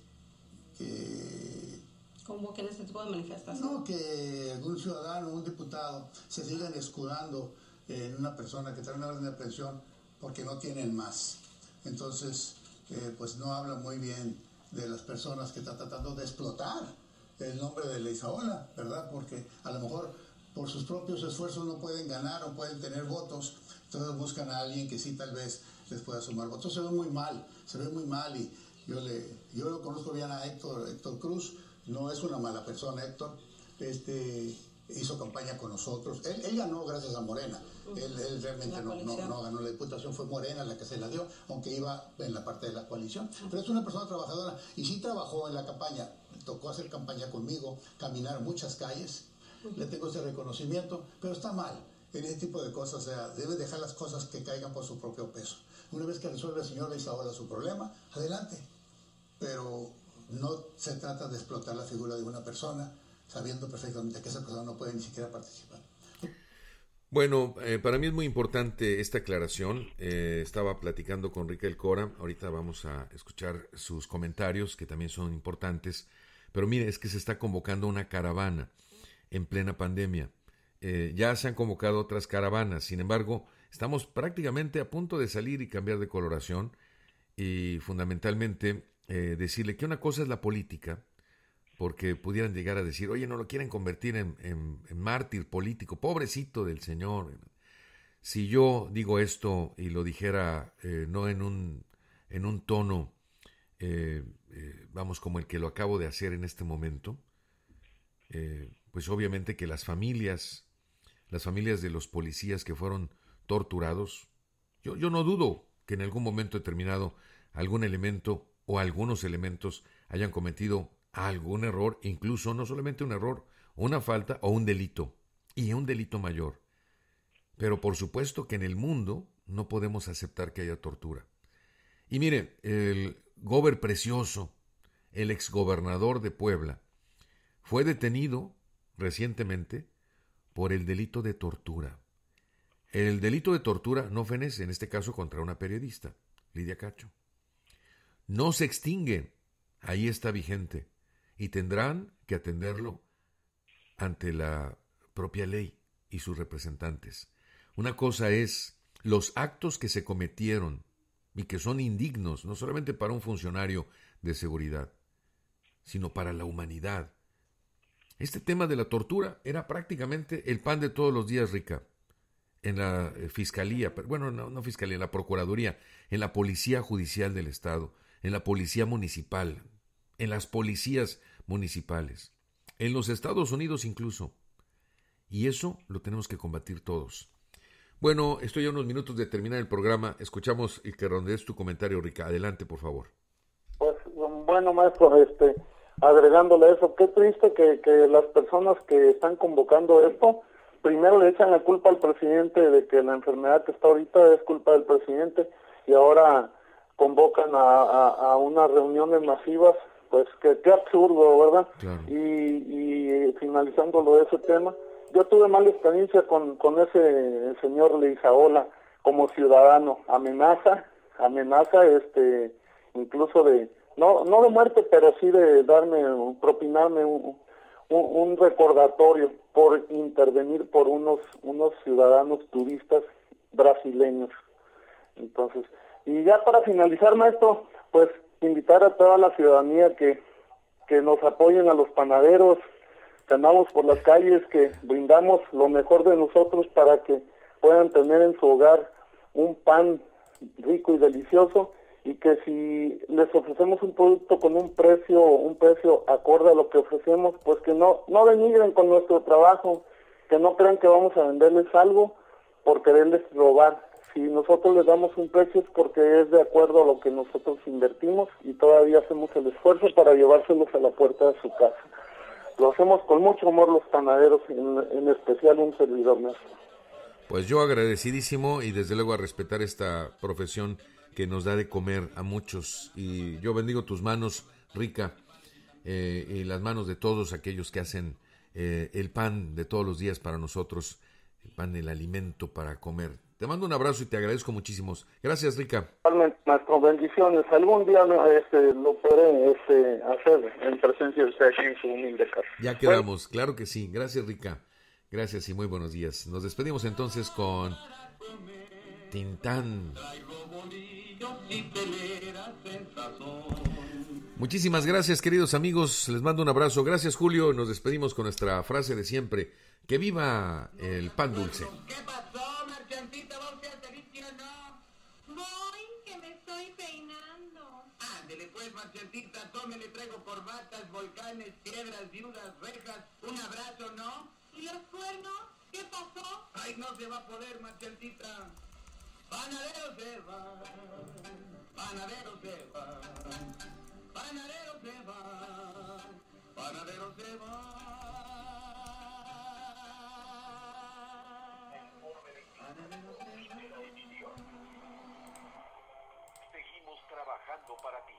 que convoquen este tipo de manifestaciones. No, que algún ciudadano, un diputado, se sigan escudando en una persona que trae una orden de pensión porque no tienen más. Entonces, eh, pues no habla muy bien de las personas que están tratando de explotar el nombre de Leizaola, ¿verdad? Porque a lo mejor por sus propios esfuerzos no pueden ganar o pueden tener votos, entonces buscan a alguien que sí tal vez les pueda sumar votos. Se ve muy mal, se ve muy mal y yo le yo lo conozco bien a Héctor, Héctor Cruz, no es una mala persona Héctor, este hizo campaña con nosotros, él, él ganó gracias a Morena, él, realmente no, no, ganó la diputación, fue Morena la que se la dio, aunque iba en la parte de la coalición. Pero es una persona trabajadora y sí trabajó en la campaña, tocó hacer campaña conmigo, caminar muchas calles, le tengo ese reconocimiento, pero está mal en ese tipo de cosas, o sea, debe dejar las cosas que caigan por su propio peso. Una vez que resuelve el señor Leizaola su problema, adelante. Pero no se trata de explotar la figura de una persona sabiendo perfectamente que esa persona no puede ni siquiera participar. Bueno, eh, para mí es muy importante esta aclaración. Eh, estaba platicando con Riquel Cora. Ahorita vamos a escuchar sus comentarios, que también son importantes. Pero mire, es que se está convocando una caravana en plena pandemia. Eh, ya se han convocado otras caravanas. Sin embargo, estamos prácticamente a punto de salir y cambiar de coloración. Y fundamentalmente decirle que una cosa es la política porque pudieran llegar a decir, oye, no lo quieren convertir en, en, mártir político, pobrecito del Señor. Si yo digo esto y lo dijera eh, no en un, en un tono, eh, eh, vamos, como el que lo acabo de hacer en este momento, pues obviamente que las familias, las familias de los policías que fueron torturados, yo, yo no dudo que en algún momento determinado algún elemento o algunos elementos hayan cometido algún error, incluso no solamente un error, una falta o un delito, y un delito mayor. Pero por supuesto que en el mundo no podemos aceptar que haya tortura. Y mire, el gober precioso, el exgobernador de Puebla, fue detenido recientemente por el delito de tortura. El delito de tortura no fenece, en este caso contra una periodista, Lidia Cacho. No se extingue, ahí está vigente y tendrán que atenderlo ante la propia ley y sus representantes. Una cosa es los actos que se cometieron y que son indignos, no solamente para un funcionario de seguridad, sino para la humanidad. Este tema de la tortura era prácticamente el pan de todos los días, Rica. En la eh, fiscalía, bueno, no, no fiscalía, en la procuraduría, en la policía judicial del Estado, en la policía municipal, en las policías municipales, en los Estados Unidos incluso. Y eso lo tenemos que combatir todos. Bueno, estoy a unos minutos de terminar el programa. Escuchamos y que rondees tu comentario, Rica. Adelante, por favor. Pues bueno, maestro, este, agregándole eso, qué triste que, que las personas que están convocando esto, primero le echan la culpa al presidente de que la enfermedad que está ahorita es culpa del presidente y ahora convocan a, a, unas reuniones masivas, pues que qué absurdo, ¿verdad? Y, y finalizándolo de ese tema, yo tuve mala experiencia con, con ese señor Leizaola como ciudadano, amenaza, amenaza, este, incluso de, no, no de muerte, pero sí de darme, propinarme un, un, recordatorio por intervenir por unos, unos ciudadanos turistas brasileños. Entonces, y ya para finalizar, maestro, pues invitar a toda la ciudadanía que, que nos apoyen a los panaderos, que andamos por las calles, que brindamos lo mejor de nosotros para que puedan tener en su hogar un pan rico y delicioso y que si les ofrecemos un producto con un precio un precio acorde a lo que ofrecemos pues que no no denigren con nuestro trabajo que no crean que vamos a venderles algo por quererles robar si nosotros les damos un precio es porque es de acuerdo a lo que nosotros invertimos y todavía hacemos el esfuerzo para llevárselos a la puerta de su casa lo hacemos con mucho amor los panaderos en, en especial un servidor nuestro pues yo agradecidísimo y desde luego a respetar esta profesión que nos da de comer a muchos. Y yo bendigo tus manos, Rica, eh, y las manos de todos aquellos que hacen eh, el pan de todos los días para nosotros, el pan, el alimento para comer. Te mando un abrazo y te agradezco muchísimo. Gracias, Rica. Nuestras bendiciones. Algún día este, lo podré este, hacer en presencia de usted aquí en su humilde casa. Ya quedamos, claro que sí. Gracias, Rica. Gracias y muy buenos días. Nos despedimos entonces con Tintán. Muchísimas gracias, queridos amigos. Les mando un abrazo. Gracias, Julio. Nos despedimos con nuestra frase de siempre. Que viva el pan dulce. ¿Qué pasó, marchantita? ¿Vos te o no? Voy, que me estoy peinando. Ándele pues, marchantita. Tome, le traigo corbatas, volcanes, piedras, viudas, rejas. Un abrazo, ¿no? ¿Y los cuernos? ¿Qué pasó? Ay, no se va a poder, marchantita. Panadero se va, panadero se va, panadero se va, panadero se va. Seguimos trabajando para ti.